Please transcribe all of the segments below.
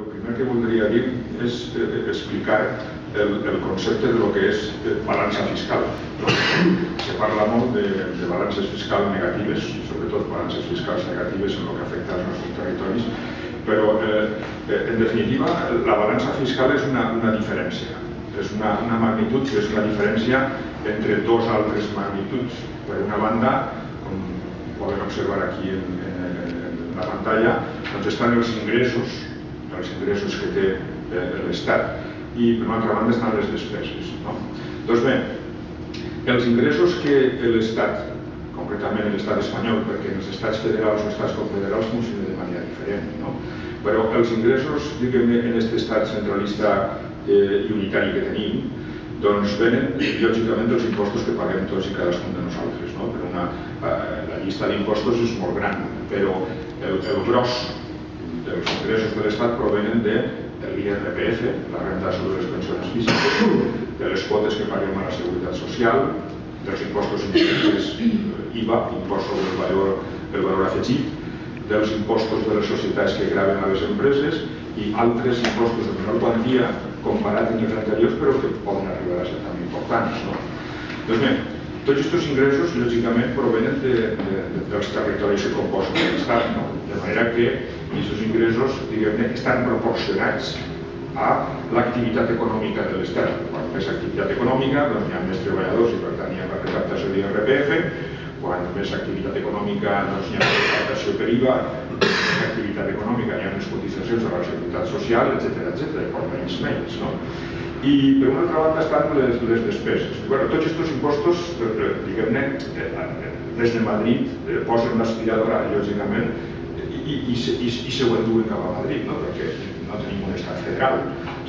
el primer que voldria dir és eh, explicar el, el concepte de lo que és eh, balança fiscal. Se parla molt de, de balances fiscals negatives, sobretot balances fiscals negatives en el que afecta als nostres territoris, però eh, eh, en definitiva la balança fiscal és una, una diferència, és una, una magnitud és una diferència entre dos altres magnituds. Per una banda, com poden observar aquí en, en, en la pantalla, doncs estan els ingressos, els ingressos que té eh, l'Estat i per una altra banda estan les despeses. No? Doncs bé, els ingressos que l'Estat, concretament l'Estat espanyol, perquè els estats federals o estats confederals funcionen de manera diferent, no? però els ingressos, diguem en aquest estat centralista eh, i unitari que tenim, doncs venen lògicament dels impostos que paguem tots i cadascun de nosaltres. No? Per una, eh, la llista d'impostos és molt gran, però el, el gros dels ingressos de l'Estat provenen de l'IRPF, la renda sobre les pensions físiques, de les quotes que paguem a la Seguretat Social, dels impostos indirectes, IVA, impost sobre el valor, el valor afegit, dels impostos de les societats que graven a les empreses i altres impostos de menor quantia comparat amb els anteriors però que poden arribar a ser també importants. No? Doncs bé, tots aquests ingressos lògicament provenen de, de, dels territoris que composen l'Estat, no? De manera que aquests ingressos diguem-ne estan proporcionats a l'activitat econòmica de l'Estat. Quan més activitat econòmica, doncs hi ha més treballadors i per tant hi ha més recaptació d'IRPF, quan més activitat econòmica doncs hi ha més recaptació per IVA, més activitat econòmica hi ha més cotitzacions a la Seguretat Social, etc etc. i quan menys menys. No? I per una altra banda estan les, despeses. Bueno, tots aquests impostos, eh, diguem-ne, eh, des de Madrid eh, posen l'aspiradora, lògicament, i, i, i, i se ho enduen cap a Madrid, no? perquè no tenim un estat federal.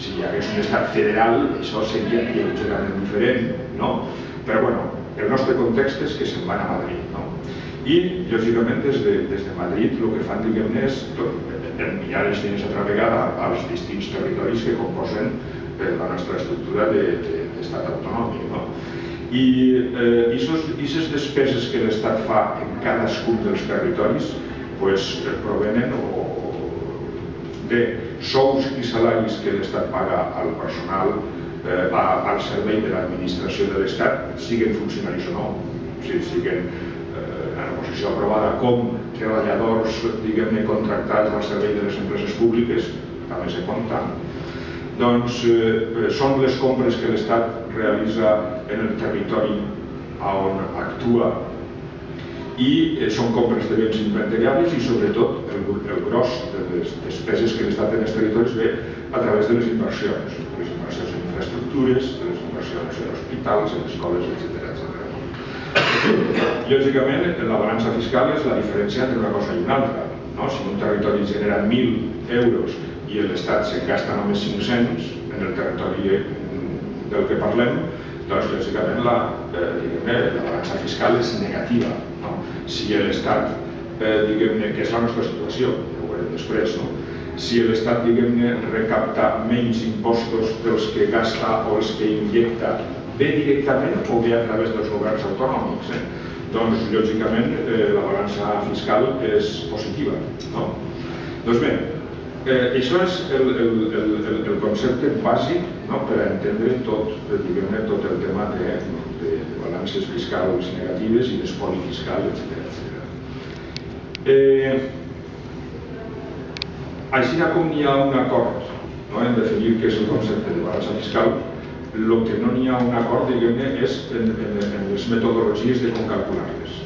Si hi hagués un estat federal, això seria lleugerament diferent, no? Però bueno, el nostre context és que se'n van a Madrid, no? I, lògicament, des de, des de Madrid el que fan, diguem-ne, és enviar els diners altra vegada als distints territoris que composen eh, la nostra estructura d'estat de, autonòmic, no? I aquestes eh, despeses que l'Estat fa en cadascun dels territoris pues, provenen o, de sous i salaris que l'Estat paga al personal eh, al servei de l'administració de l'Estat, siguin funcionaris o no, o sigui, eh, en posició aprovada com treballadors, diguem-ne, contractats al servei de les empreses públiques, també se compta, doncs eh, són les compres que l'Estat realitza en el territori on actua i eh, són compres de béns inventariables i sobretot el, gros de les despeses que l'Estat en els territoris ve a través de les inversions, les inversions en infraestructures, les inversions en hospitals, en escoles, etc. Lògicament, la balança fiscal és la diferència entre una cosa i una altra. No? Si un territori genera 1.000 euros i l'Estat se'n gasta només 500 en el territori del que parlem, doncs lògicament la, eh, la balança fiscal és negativa si l'Estat, eh, diguem-ne, que és la nostra situació, ja ho veurem després, no? si l'Estat, diguem-ne, recapta menys impostos dels que gasta o els que injecta, bé directament o bé a través dels governs autonòmics, eh? doncs, lògicament, eh, la balança fiscal és positiva. No? Doncs bé, eh, això és el, el, el, el concepte bàsic no? per a entendre tot, diguem-ne, tot el tema de, de, de balances fiscals negatives i d'espoli fiscal, etc. Eh, així com n'hi ha un acord no, en definir què és el concepte de balança fiscal, el que no n'hi ha un acord, diguem-ne, és en, en, en les metodologies de com calcular-les.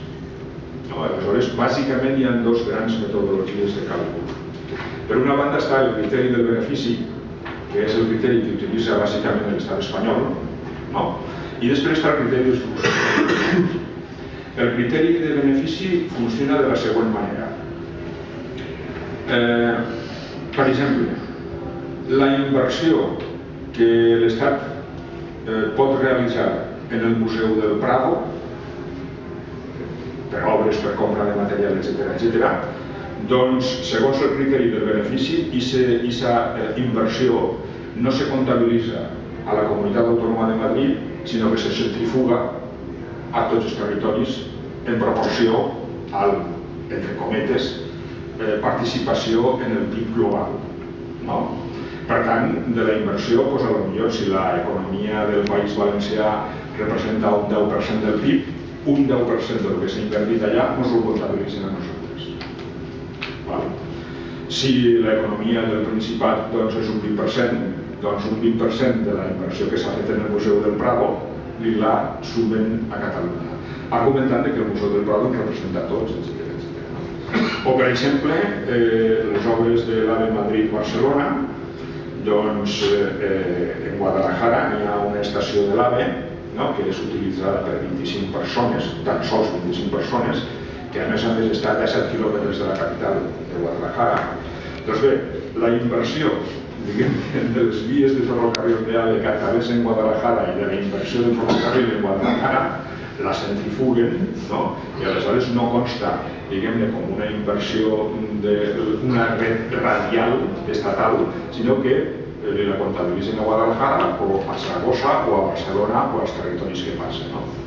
No, aleshores, bàsicament hi ha dos grans metodologies de càlcul. Per una banda està el criteri del benefici, que és el criteri que utilitza bàsicament l'estat espanyol, no? I després està el criteri d'exclusió. El criteri de benefici funciona de la següent manera. Eh, per exemple, la inversió que l'Estat eh, pot realitzar en el Museu del Prado per obres, per compra de material, etc etc. doncs, segons el criteri del benefici, aquesta eh, inversió no se comptabilitza a la Comunitat Autònoma de Madrid, sinó que se centrifuga a tots els territoris en proporció al, entre cometes, eh, participació en el PIB global. No? Per tant, de la inversió, doncs, a lo millor si l'economia del País Valencià representa un 10% del PIB, un 10% del que s'ha invertit allà ens ho comptabilitzen a nosaltres. Si l'economia del Principat doncs, és un 20%, doncs un 20% de la inversió que s'ha fet en el Museu del Prado li la sumen a Catalunya, argumentant que el Museu del Prado ens representa tots, etc. O, per exemple, eh, les obres de l'AVE Madrid-Barcelona, doncs eh, en Guadalajara hi ha una estació de l'AVE no? que és utilitzada per 25 persones, tan sols 25 persones, que a més a més està a 17 quilòmetres de la capital de Guadalajara. Doncs bé, la inversió de les vies de ferrocarril de AVE que atravessen Guadalajara i de la inversió del ferrocarril en Guadalajara la centrifuguen no? i aleshores no consta diguem-ne com una inversió d'una red radial estatal, sinó que eh, la comptabilitzen a Guadalajara o a Zaragoza o a Barcelona o als territoris que passen. No?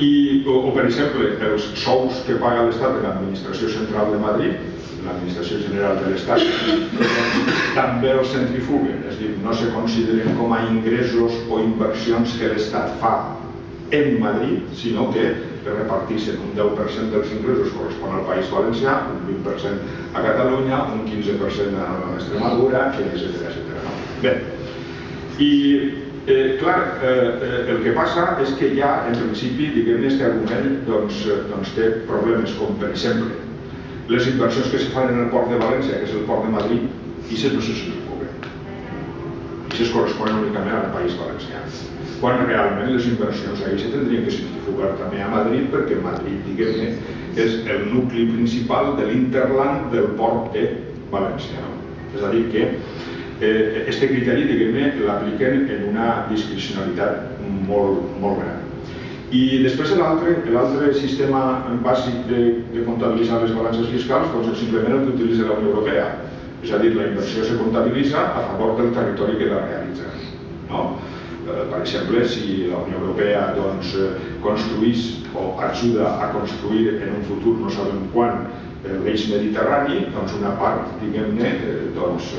I, o, o, per exemple, els sous que paga l'Estat de l'administració central de Madrid, l'administració general de l'Estat, també els centrifuguen, és a dir, no se consideren com a ingressos o inversions que l'Estat fa en Madrid, sinó que reparteixen un 10% dels ingressos correspon al País Valencià, un 20% a Catalunya, un 15% a Extremadura, etc. etc. Bé, i eh, clar, eh, eh, el que passa és que ja, en principi, diguem-ne, aquest argument doncs, eh, doncs té problemes, com per exemple, les inversions que se fan en el port de València, que és el port de Madrid, i se no se s'ocupen. I se corresponen únicament al País Valencià quan realment les inversions ahir se tindrien que centrifugar també a Madrid perquè Madrid, diguem-ne, és el nucli principal de l'interland del port de València. És a dir, que eh, este criteri, l'apliquen en una discrecionalitat molt, molt gran. I després l'altre sistema bàsic de, de comptabilitzar les balances fiscals doncs, és simplement el que utilitza la Unió Europea. És a dir, la inversió se comptabilitza a favor del territori que la realitza. No? Eh, per exemple, si la Unió Europea doncs, eh, construís o ajuda a construir en un futur, no sabem quan, l'eix mediterrani, doncs una part, diguem-ne, eh, doncs,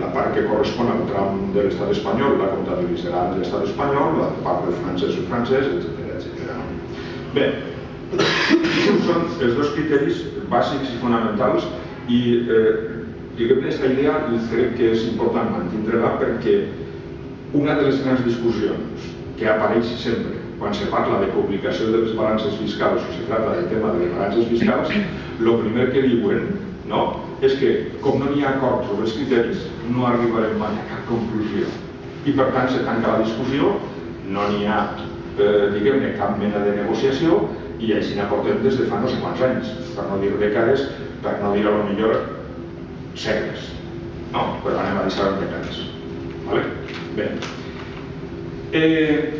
la part que correspon al tram de l'estat espanyol la comptabilitzarà l'estat espanyol, la part del francès el francès, etc etc. Bé, són els dos criteris bàsics i fonamentals i eh, diguem-ne, aquesta idea crec que és important mantindre-la perquè una de les grans discussions que apareix sempre quan se parla de publicació de les balances fiscals o se trata del tema de les balances fiscals, el primer que diuen no, és que com no hi ha acord sobre els criteris, no arribarem mai a cap conclusió. I per tant se tanca la discussió, no n'hi ha eh, diguem-ne cap mena de negociació i així n'aportem des de fa no sé quants anys, per no dir dècades, per no dir a lo millor segles. No, però anem a deixar en dècades. Vale? Bé. Eh,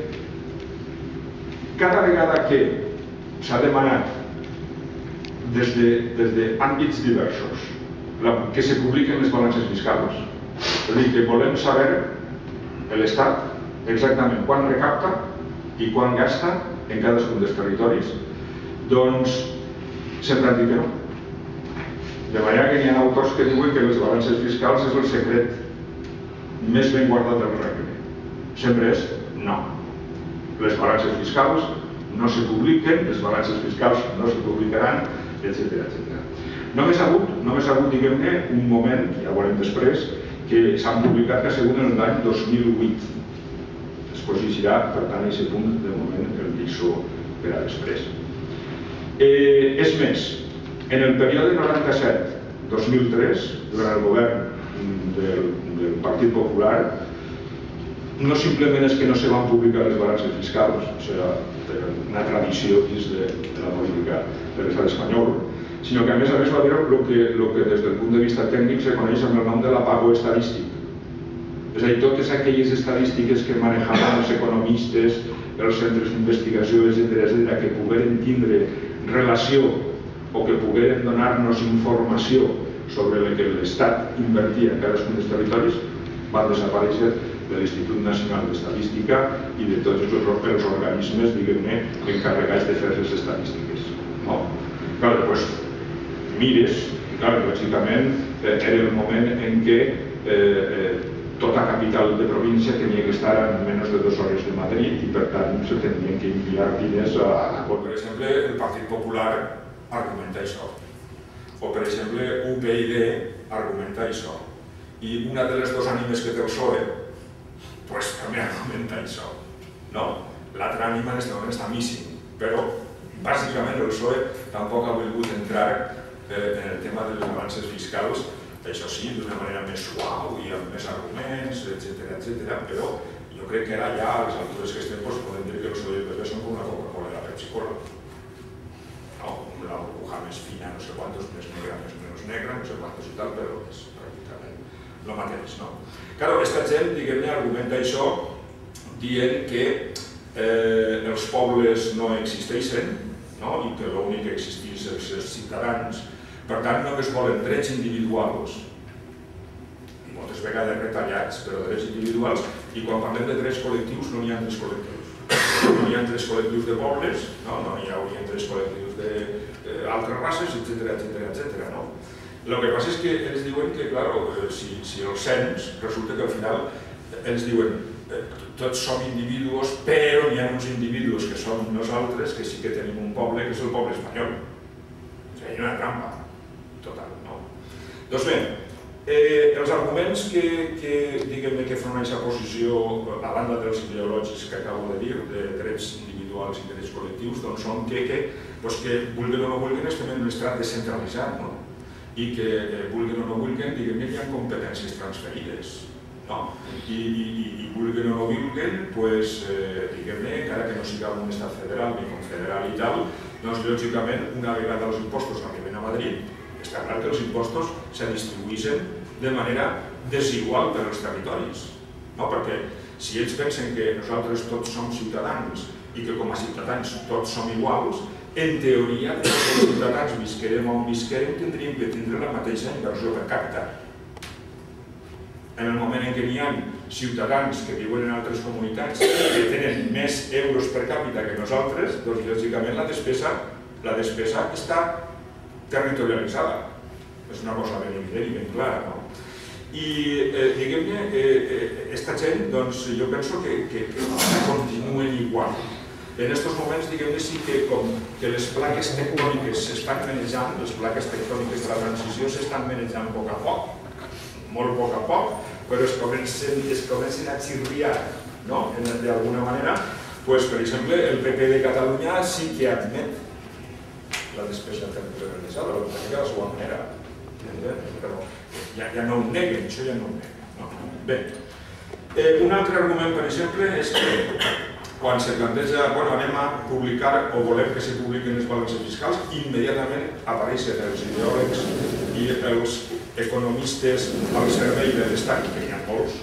cada vegada que s'ha demanat des d'àmbits de, des diversos la, que se publiquen les balances fiscals, és dir, que volem saber l'Estat exactament quan recapta i quan gasta en cadascun dels territoris, doncs sempre han dit que no. De manera que hi ha autors que diuen que les balances fiscals és el secret més ben guardat del regne. Sempre és no. Les balances fiscals no se publiquen, les balances fiscals no se publicaran, etc etc. Només ha hagut, només ha hagut diguem-ne, un moment, ja veurem després, que s'han publicat que segon en l'any 2008. Es posicionarà, per tant, a aquest punt, de moment, el lliçó per a després. Eh, és més, en el període 97-2003, durant el govern del, del Partit Popular no simplement és que no se van publicar les balances fiscals, o sigui, una tradició dins de, de la política de l'estat espanyol, sinó que a més a més va haver el que, lo que des del punt de vista tècnic se coneix amb el nom de l'apago estadístic. És a dir, totes aquelles estadístiques que manejaven els economistes, els centres d'investigació, etc., etc., que pogueren tindre relació o que pogueren donar-nos informació sobre el que l'Estat invertia en cadascun dels territoris va desaparèixer de l'Institut Nacional d'Estadística i de tots els, organismes, diguem-ne, encarregats de fer les estadístiques. No? Clar, després mires, clar, lògicament, eh, era el moment en què eh, eh, tota capital de província tenia que estar a menys de dues hores de Madrid i per tant se tenien que enviar diners a... Per exemple, el Partit Popular argumenta això. O per exemple, UPyD argumenta això. I una de les dues ànimes que té el PSOE, pues, també argumenta això. No? L'altra ànima en aquest moment està missing, però bàsicament el PSOE tampoc ha volgut entrar eh, en el tema de les balances fiscals, això sí, d'una manera més suau i amb més arguments, etc etc. però jo crec que ara ja a les altures que estem pues, podem dir que el PSOE i el PP són com una Coca-Cola i la Pepsi-Cola. No? Una burbuja més fina, no sé quantos, més negra, més menys negra, no sé quantos i tal, però és el mateix. No? Claro, aquesta gent, diguem-ne, argumenta això dient que eh, els pobles no existeixen no? i que l'únic que existeix és els ciutadans. Per tant, només volen drets individuals i moltes vegades retallats, però drets individuals, i quan parlem de drets col·lectius no n'hi ha drets col·lectius. No hi ha drets col·lectius de pobles, no, no hi haurien drets col·lectius d'altres races, etc etc etc. no? El que passa és que ells diuen que, clar, si, si el cens, resulta que al final ells diuen Eh, tots som individus, però hi ha uns individus que som nosaltres que sí que tenim un poble, que és el poble espanyol. O sigui, hi ha una trampa total, no? Doncs bé, eh, els arguments que, que diguem que fan aquesta posició, a banda dels ideològics que acabo de dir, de drets individuals i drets col·lectius, doncs són que, que, doncs que vulguin o no vulguin, estem en un estat descentralitzat, no? I que vulguin o no vulguin, diguem hi ha competències transferides no? I, i, o no vulguen, pues, eh, diguem-ne, encara que no siga un estat federal ni confederal i tal, doncs lògicament una vegada els impostos arriben a Madrid, està clar que els impostos se distribueixen de manera desigual per als territoris. No? Perquè si ells pensen que nosaltres tots som ciutadans i que com a ciutadans tots som iguals, en teoria, que els ciutadans visquerem on visquerem, tindríem que tindre la mateixa inversió per capita en el moment en què hi ha ciutadans que viuen en altres comunitats que tenen més euros per càpita que nosaltres, doncs lògicament la despesa, la despesa està territorialitzada. És una cosa ben evident i ben clara. No? I eh, diguem-ne, eh, eh, esta gent, doncs jo penso que, que, que continuen igual. En aquests moments, diguem-ne, sí que com que les plaques tectòniques s'estan manejant, les plaques tectòniques de la transició s'estan manejant a poc a poc, molt a poc a poc, però es comencen, es comencen a xirriar no? d'alguna manera, pues, per exemple, el PP de Catalunya sí que admet la despesa territorialitzada, la que de la seva manera. Però ja, ja no ho neguen, això ja no ho neguen. No? Bé, eh, un altre argument, per exemple, és que quan se planteja, bueno, anem a publicar o volem que se publiquin les balances fiscals, immediatament apareixen els ideòlegs i els economistes al servei de l'Estat, que hi ha molts,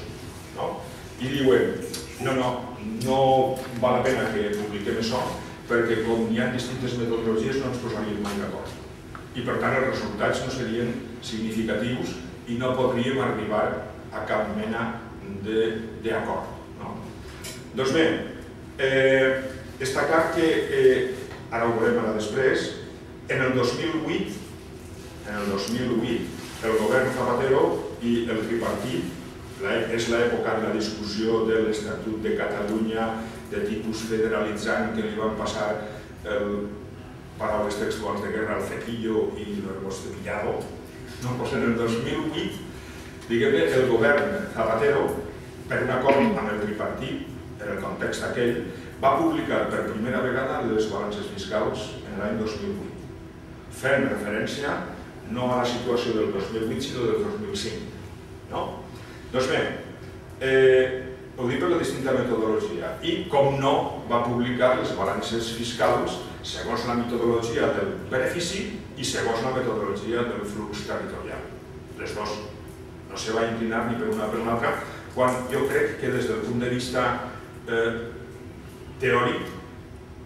no? i diuen no, no, no val la pena que publiquem això perquè com hi ha distintes metodologies no ens posaríem mai d'acord. I per tant els resultats no serien significatius i no podríem arribar a cap mena d'acord. No? Doncs bé, eh, destacar que, eh, ara ho veurem ara després, en el 2008, en el 2008 el govern Zapatero i el tripartit, és l'època de la discussió de l'Estatut de Catalunya de tipus federalitzant que li van passar el, paraules textuals de guerra al cequillo i lo hemos. No, pues en el 2008, diguem el govern Zapatero, per un acord amb el tripartit, en el context aquell, va publicar per primera vegada les balances fiscals en l'any 2008, fent referència no a la situació del 2008 sinó del 2005. No? Doncs bé, eh, ho dic per la distinta metodologia i com no va publicar les balances fiscals segons la metodologia del benefici i segons la metodologia del flux territorial. Les dues no se va inclinar ni per una per una altra, quan jo crec que des del punt de vista eh, teòric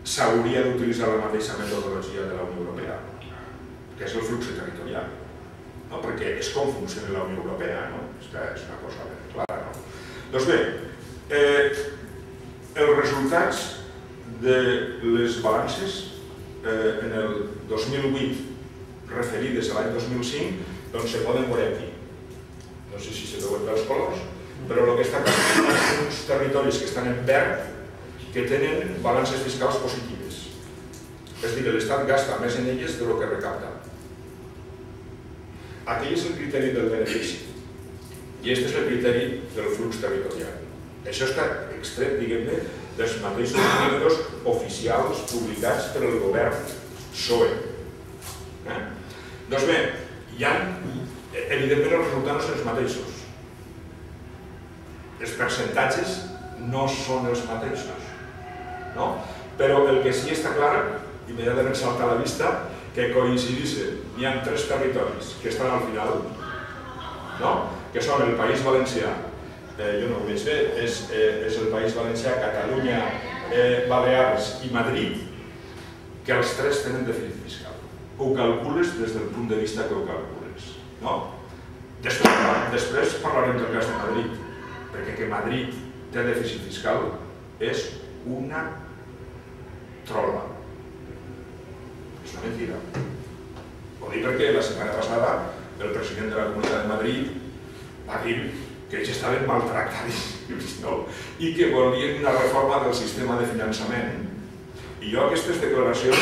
s'hauria d'utilitzar la mateixa metodologia de la Unió Europea que és el flux territorial, no? perquè és com funciona la Unió Europea, no? que és una cosa ben clara. No? Doncs bé, eh, els resultats de les balances eh, en el 2008 referides a l'any 2005 doncs se poden veure aquí. No sé si se veuen els colors, però el que està clar són uns territoris que estan en verd que tenen balances fiscals positives. És dir, l'Estat gasta més en elles de lo que recapta. Aquell és el criteri del benefici. I aquest és el criteri del flux territorial. Això està extret, diguem-ne, dels mateixos números oficials publicats per el govern PSOE. Eh? Doncs bé, hi ha, evidentment els resultats no són els mateixos. Els percentatges no són els mateixos. No? Però el que sí està clar, immediatament salta a la vista, que coincidissin. Hi ha tres territoris que estan al final, no? que són el País Valencià, eh, jo no ho veig bé, és, eh, és el País Valencià, Catalunya, eh, Balears i Madrid, que els tres tenen dèficit fiscal. Ho calcules des del punt de vista que ho calcules. No? Després, després parlarem del cas de Madrid, perquè que Madrid té dèficit fiscal és una trola. És una mentida. Ho dic perquè la setmana passada el president de la Comunitat de Madrid va dir que ells estaven maltractadíssims no? i que volien una reforma del sistema de finançament. I jo aquestes declaracions,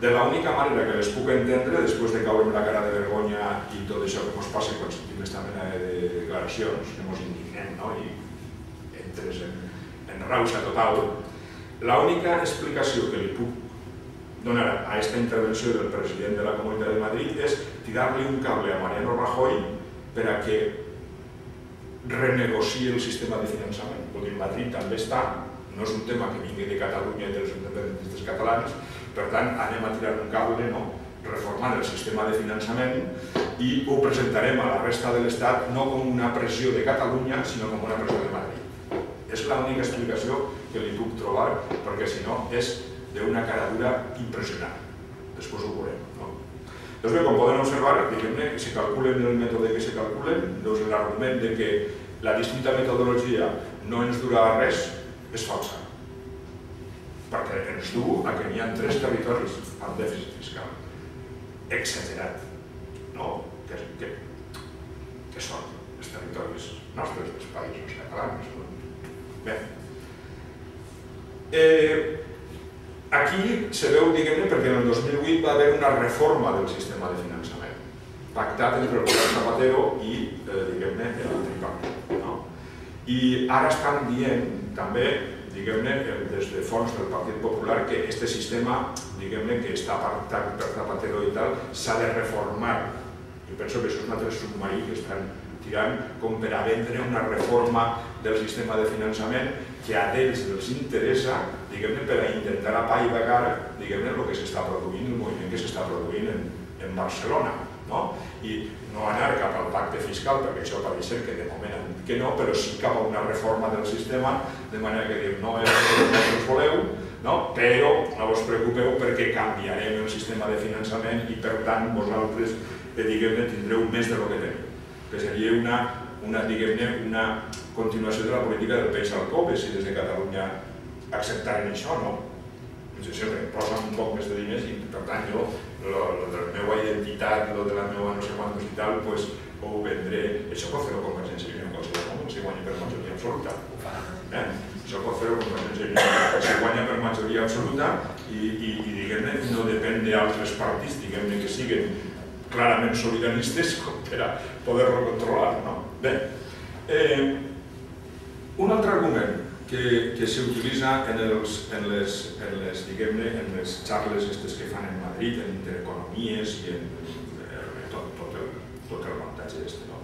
de l'única manera que les puc entendre, després de caure en la cara de vergonya i tot això que ens passa quan sentim aquesta mena de declaracions, que ens indignem no? i entres en, en rauxa total, l'única explicació que li puc donar a aquesta intervenció del president de la Comunitat de Madrid és tirar-li un cable a Mariano Rajoy per a que renegocia el sistema de finançament. Vull dir, Madrid també està, no és un tema que vingui de Catalunya i dels independentistes catalans, per tant, anem a tirar un cable, no? Reformant el sistema de finançament i ho presentarem a la resta de l'Estat no com una pressió de Catalunya, sinó com una pressió de Madrid. És l'única explicació que li puc trobar, perquè si no és d'una caradura impressionant. Després ho veurem. No? Doncs bé, com poden observar, diguem-ne, que se calculen el mètode que se calculen, doncs l'argument que la distinta metodologia no ens durà a res és falsa. Perquè ens du a que n'hi ha tres territoris amb dèficit fiscal. Exagerat. No? Que, que, que són els territoris nostres, els països catalans. No? Bé. Eh, aquí se veu, diguem-ne, perquè en el 2008 va haver una reforma del sistema de finançament, pactat entre el govern Zapatero i, eh, diguem-ne, el tripartit. No? I ara estan dient, també, diguem-ne, des de fons del Partit Popular, que aquest sistema, diguem-ne, que està pactat per Zapatero i tal, s'ha de reformar. Jo penso que això és un altre submarí que estan tirant com per a vendre una reforma del sistema de finançament que a ells els interessa, diguem-ne, per a intentar apaivagar, diguem-ne, el que s'està produint, el moviment que s'està produint en, en Barcelona, no? I no anar cap al pacte fiscal, perquè això pareix ser que de moment han dit que no, però sí cap a una reforma del sistema, de manera que diu, no és el que vosaltres voleu, no? però no us preocupeu perquè canviarem el sistema de finançament i per tant vosaltres, eh, diguem-ne, tindreu més de lo que teniu que seria una, una diguem-ne, una continuació de la política del país al cop, si des de Catalunya acceptaren això, no? Doncs això posen un poc més de diners i per tant jo, lo, lo de la meva identitat, lo de la meva no sé quantos i tal, pues, ho vendré, això pot fer-ho Convergència i Unió qualsevol moment, si guanya per majoria absoluta. Eh? Això pot fer-ho Convergència i Unió, si guanya per majoria absoluta i, i, i diguem-ne, no depèn d'altres partits, diguem-ne, que siguen clarament sobiranistes com per a poder-lo controlar. No? Bé, eh, un altre argument que, que s'utilitza en, els, en, les, en, les, en les xarles aquestes que fan en Madrid, en intereconomies i en, en tot, tot, el, tot el muntatge este, no?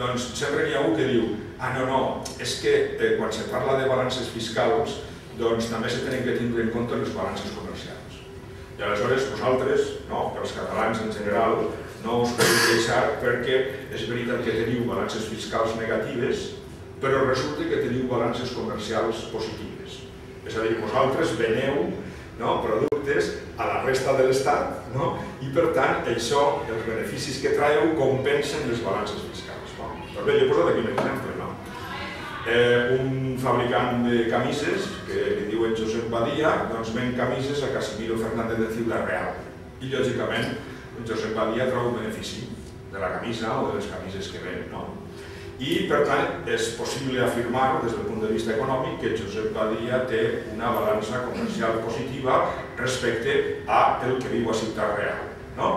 Doncs sempre n'hi ha un que diu ah, no, no, és que eh, quan se parla de balances fiscals doncs també se tenen que tindre en compte les balances comercials. I aleshores vosaltres, no, els catalans en general, no us podeu queixar perquè és veritat que teniu balances fiscals negatives, però resulta que teniu balances comercials positives. És a dir, vosaltres veneu no, productes a la resta de l'Estat no? i per tant això, els beneficis que traeu compensen les balances fiscals. Però bé, jo he posat aquí un exemple. No? Eh, un fabricant de camises que li diuen Josep Badia doncs ven camises a Casimiro Fernández de Ciudad Real i lògicament Josep Badia treu un benefici de la camisa o de les camises que ven. No? I, per tant, és possible afirmar, des del punt de vista econòmic, que Josep Badia té una balança comercial positiva respecte a el que viu a Ciutat Real. No?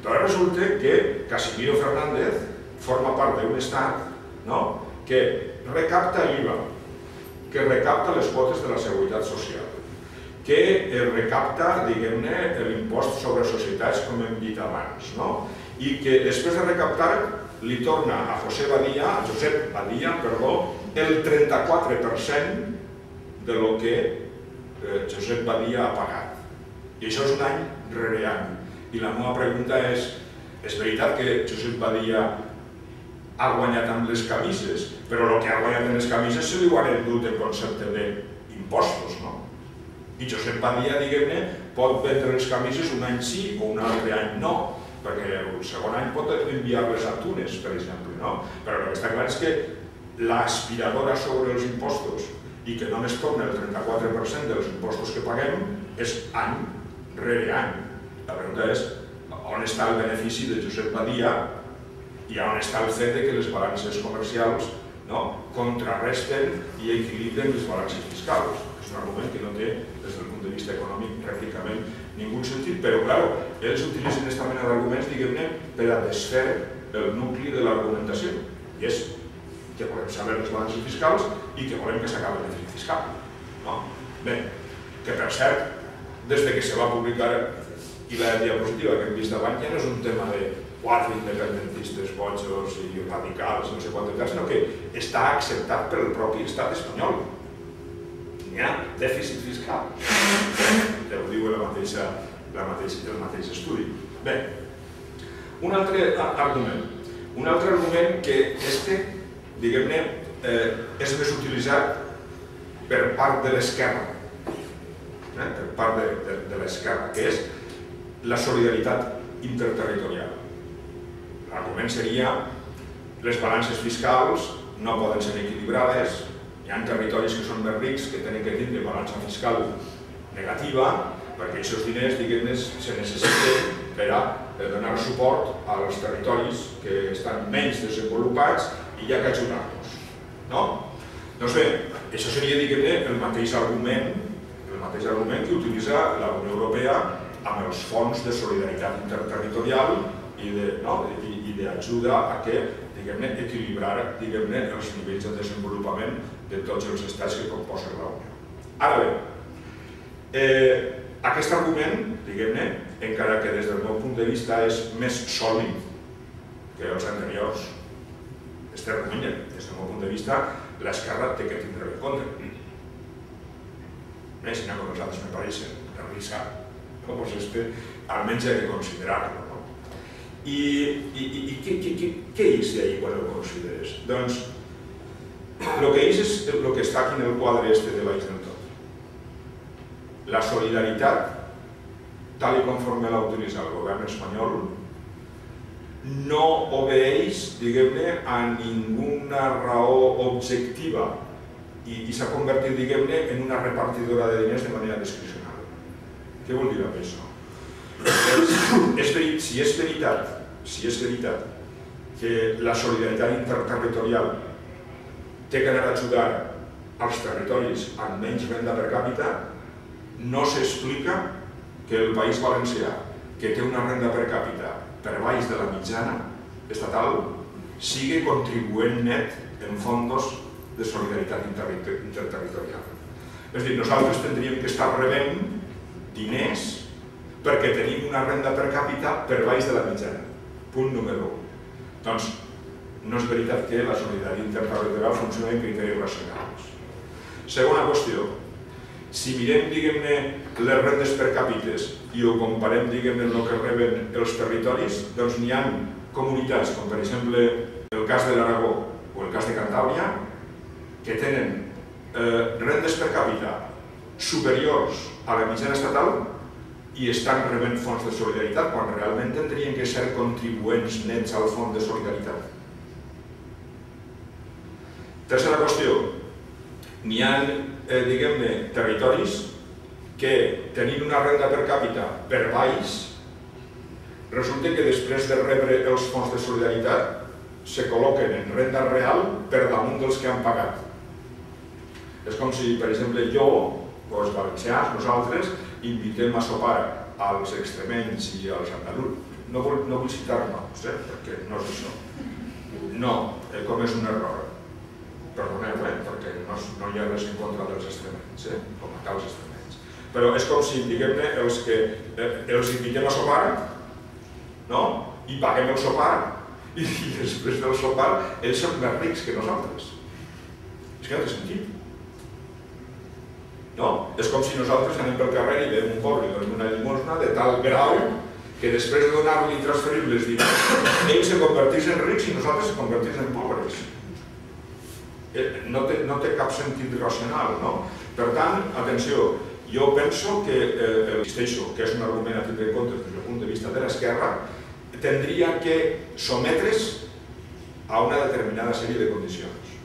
Però resulta que Casimiro Fernández forma part d'un estat no? que recapta l'IVA, que recapta les quotes de la Seguretat Social, que recapta, diguem-ne, l'impost sobre societats, com hem dit abans, no? i que després de recaptar li torna a José Badia, a Josep Badia, perdó, el 34% de lo que eh, Josep Badia ha pagat. I això és un any rere any. I la meva pregunta és, és veritat que Josep Badia ha guanyat amb les camises, però el que ha guanyat amb les camises se li ho han endut en concepte d'impostos, no? I Josep Badia, diguem-ne, pot vendre les camises un any sí o un altre any no perquè el segon any pot enviar-les a Tunes, per exemple, no? Però el que està clar és que l'aspiradora sobre els impostos i que només torna el 34% dels impostos que paguem és any rere any. La pregunta és on està el benefici de Josep Badia i on està el fet que les balances comercials no, contrarresten i equilibren les balances fiscals. És un argument que no té, des del punt de vista econòmic, pràcticament ningú sentit, però, clar, ells utilitzen aquesta mena d'arguments, diguem-ne, per a desfer el nucli de l'argumentació, i és que volem saber les balances fiscals i que volem que s'acabi el dèficit fiscal. No? Bé, que per cert, des de que se va publicar i la diapositiva que hem vist abans ja no és un tema de quatre independentistes bojos i radicals, no sé quant de cas, sinó que està acceptat per el propi estat espanyol n'hi ha dèficit fiscal. Ja ho diu la mateixa, la mateixa, el mateix estudi. Bé, un altre argument. Un altre argument que este, diguem-ne, eh, és més utilitzat per part de l'esquerra, eh, per part de, de, de l'esquerra, que és la solidaritat interterritorial. L'argument seria les balances fiscals no poden ser equilibrades, hi ha territoris que són més rics que tenen que tindre balança fiscal negativa perquè aquests diners, diguem-ne, se necessiten per a donar suport als territoris que estan menys desenvolupats i hi ha que ajudar-los. No? Doncs bé, això seria, diguem-ne, el mateix argument el mateix argument que utilitza la Unió Europea amb els fons de solidaritat interterritorial i d'ajuda no? a que diguem-ne, equilibrar diguem els nivells de desenvolupament de tots els estats que composen la Unió. Ara bé, eh, aquest argument, diguem-ne, encara que des del meu punt de vista és més sòlid que els anteriors, este argument, des del meu punt de vista, l'esquerra té que tindre en compte. Més, sinó que nosaltres me pareixen de risa, com és este, almenys hi ha que considerar-lo. No? I, i, i, i què, què, què, què és d'ahir quan ho consideres? Doncs el que és és el que està aquí en el quadre este de baix del tot. La solidaritat, tal i conforme l'ha utilitzat el govern espanyol, no obeeix, diguem-ne, a ninguna raó objectiva i, s'ha convertit, diguem-ne, en una repartidora de diners de manera discrecional. Què vol dir amb això? Verit, si si és veritat que la solidaritat interterritorial té que anar a ajudar als territoris amb menys renda per càpita, no s'explica que el País Valencià, que té una renda per càpita per baix de la mitjana estatal, sigui contribuent net en fondos de solidaritat interterritorial. És dir, nosaltres tindríem que estar rebent diners perquè tenim una renda per càpita per baix de la mitjana. Punt número 1. Doncs no és veritat que la solidaritat interterritorial funcioni en criteris racionals. Segona qüestió, si mirem, diguem-ne, les rendes per càpites i ho comparem, diguem-ne, el que reben els territoris, doncs n'hi ha comunitats, com per exemple el cas de l'Aragó o el cas de Cantàbria, que tenen eh, rendes per càpita superiors a la mitjana estatal i estan rebent fons de solidaritat quan realment tindrien que ser contribuents nets al fons de solidaritat. Tercera qüestió, n'hi ha, eh, diguem-ne, territoris que tenint una renda per càpita per baix resulta que després de rebre els fons de solidaritat se col·loquen en renda real per damunt dels que han pagat. És com si, per exemple, jo, o els valencians, nosaltres, invitem a sopar als extremenys i als andalús. No vull, no vull citar noms, eh? perquè no és això. No, he comès un error. Perdoneu, eh? perquè no, no hi ha res en contra dels extremenys, eh? com a tals extremenys. Però és com si, diguem-ne, els que eh, els invitem a sopar, no? i paguem el sopar, i, i després del sopar ells són més rics que nosaltres. És que no té sentit. No? És com si nosaltres anem pel carrer i veiem un pobre i donem una limosna de tal grau que després de donar-li transferibles diners, ells se converteixen en rics i nosaltres se converteixen en pobres. Eh, no té, no té cap sentit racional, no? Per tant, atenció, jo penso que, eh, existeixo, que és un argument a tindre en compte des del punt de vista de l'esquerra, tindria que sometre's a una determinada sèrie de condicions.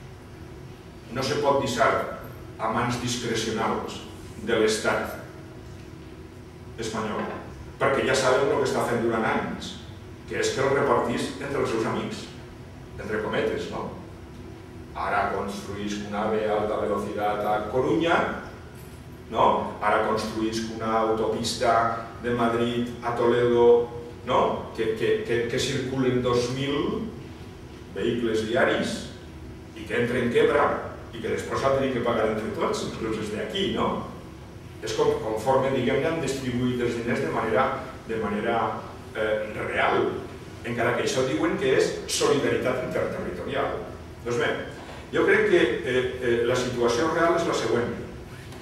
No se pot deixar a mans discrecionals de l'Estat espanyol perquè ja saben el que està fent durant anys, que és que el repartís entre els seus amics, entre cometes, no? Ara construís una AVE alta velocitat a Coruña, no? Ara construís una autopista de Madrid a Toledo, no? Que, que, que, que circulen 2.000 vehicles diaris i que entren en quebra i que després s'ha de que pagar entre tots, inclús des d'aquí, no? és com, conforme, diguem-ne, han distribuït els diners de manera, de manera eh, real, encara que això diuen que és solidaritat interterritorial. Doncs bé, jo crec que eh, eh, la situació real és la següent,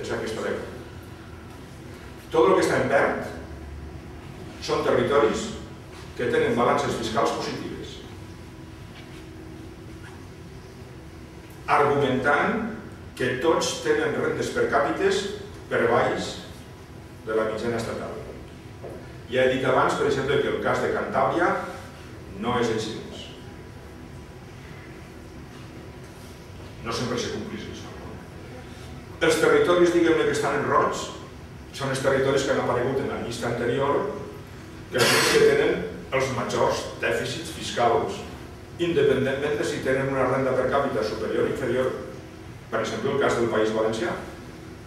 és aquesta de Tot el que està en verd són territoris que tenen balances fiscals positives. Argumentant que tots tenen rendes per càpites per baix de la mitjana estatal. Ja he dit abans, per exemple, que el cas de Cantàbria no és així. No sempre se complís això. Els territoris, diguem-ne, que estan en roig, són els territoris que han aparegut en la llista anterior, que els que tenen els majors dèficits fiscals, independentment de si tenen una renda per càpita superior o inferior. Per exemple, el cas del País Valencià.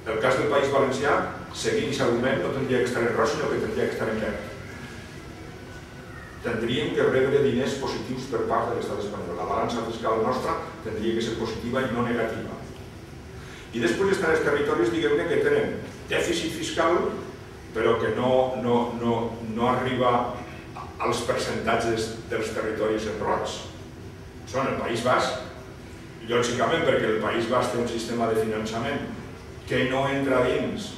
El cas del País Valencià, seguint aquest argument, no tindria que estar en roig, sinó que tindria que estar en verd. Tindríem que rebre diners positius per part de l'estat espanyol. La balança fiscal nostra tindria que ser positiva i no negativa. I després estan els territoris, diguem-ne, que tenen dèficit fiscal, però que no, no, no, no arriba als percentatges dels territoris en roig. Són el País Basc, lògicament perquè el País Basc té un sistema de finançament que no entra dins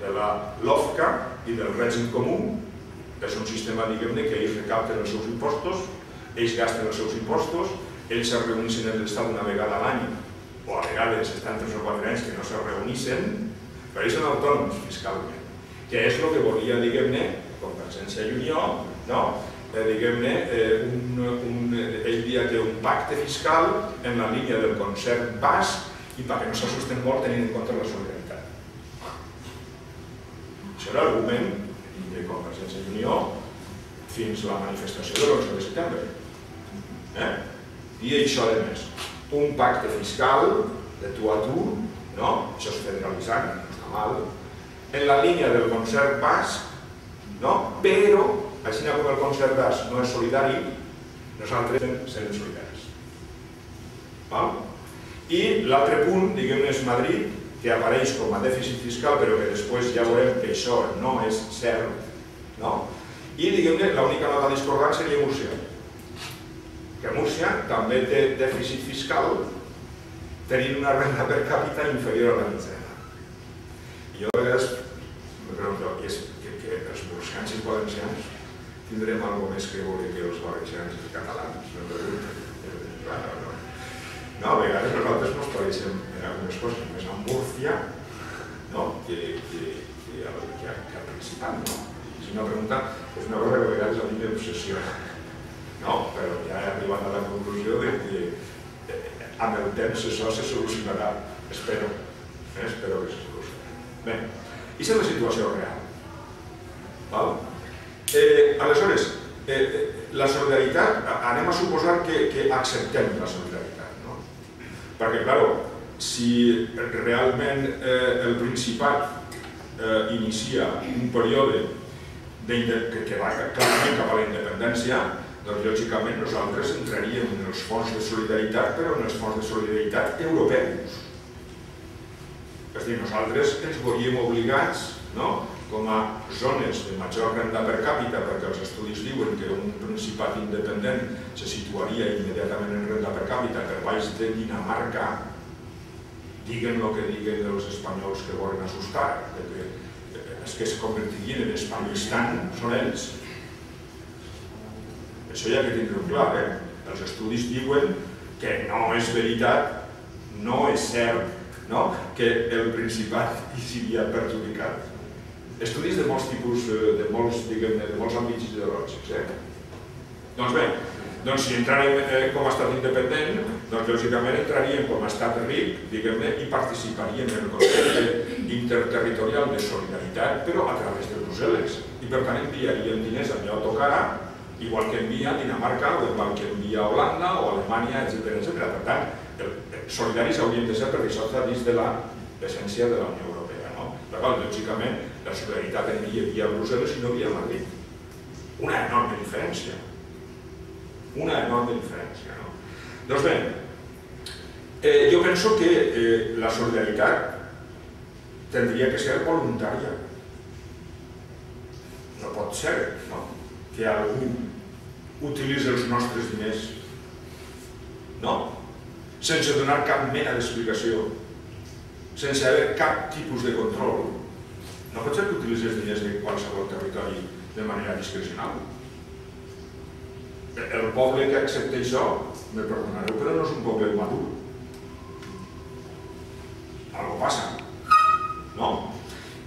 de la LOFCA i del règim comú, que és un sistema, diguem-ne, que ells recapten els seus impostos, ells gasten els seus impostos, ells se reuneixen en l'Estat una vegada a l'any, o a vegades estan tres o quatre anys que no se reuneixen, però ells són autònoms fiscalment, que és el que volia, diguem-ne, Convergència i Unió, no? eh, diguem-ne, eh, un, un, ell dia que un pacte fiscal en la línia del concert basc i perquè no s'assusten molt tenint en compte la solidaritat. Això era l'argument de Convergència i Unió fins a la manifestació de l'11 de setembre. Eh? I això de més, un pacte fiscal de tu a tu, no? això és federalitzant, no està mal, en la línia del concert basc, no? però, així com el concert basc no és solidari, nosaltres serem solidaris. I l'altre punt, diguem-ne, és Madrid, que apareix com a dèficit fiscal, però que després ja veurem que això no és cert. No? I, diguem-ne, l'única nota discordant seria Múrcia. Que Múrcia també té dèficit fiscal tenint una renda per càpita inferior a la mitjana. I jo a vegades me pregunto, és que, que els murcians i valencians tindrem alguna més que voler que els valencians i els catalans? No, no, no. No, a vegades nosaltres ens pareixem en algunes coses més a no? que, que, que, que, que, que al Principat. No? És una pregunta, és una cosa que a vegades a mi m'obsessiona. No, però ja he arribat a la conclusió de que eh, amb el temps això se solucionarà. Espero. Eh? Espero que se solucionarà. Bé, i és la situació real. Val? Eh, aleshores, eh, eh, la solidaritat, anem a suposar que, que acceptem la solidaritat, no? Perquè, clar, si realment eh, el Principat eh, inicia un període que, que va clarament cap a la independència, doncs lògicament nosaltres entraríem en els fons de solidaritat, però en els fons de solidaritat europeus. És a dir, nosaltres ens veuríem obligats, no?, com a zones de major renda per càpita, perquè els estudis diuen que un principat independent se situaria immediatament en renda per càpita per baix de Dinamarca, diguen el que diguen els espanyols que volen assustar, que els que es convertirien en Espanistan són ells. Això ja que tindrem clar, eh? Els estudis diuen que no és veritat, no és cert, no? que el Principat hi seria perjudicat. Estudis de molts tipus, eh, de molts, diguem de molts àmbits ideològics. Eh? Doncs bé, doncs si entrarem eh, com a estat independent, doncs lògicament entraríem com a estat ric, diguem-ne, i participaríem en el concepte interterritorial de solidaritat, però a través de Brussel·les. I per tant enviaríem diners allà on tocarà, igual que envia Dinamarca, o igual que envia Holanda o Alemanya, etc etc. Per tant, els solidaris haurien de ser això està dins de l'essència de la Unió Europea. No? Per tant, lògicament, la solidaritat envia via Brussel·les i no via Madrid. Una enorme diferència una enorme diferència. No? Doncs bé, eh, jo penso que eh, la solidaritat tindria que ser voluntària. No pot ser no? que algú utilitzi els nostres diners no? sense donar cap mena d'explicació, sense haver cap tipus de control. No pot ser que utilitzi diners de qualsevol territori de manera discrecional el poble que accepta això, me perdonareu, però no és un poble madur. Algo passa, no?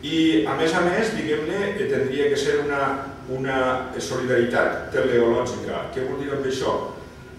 I, a més a més, diguem-ne, tindria que ser una, una solidaritat teleològica. Què vol dir amb això?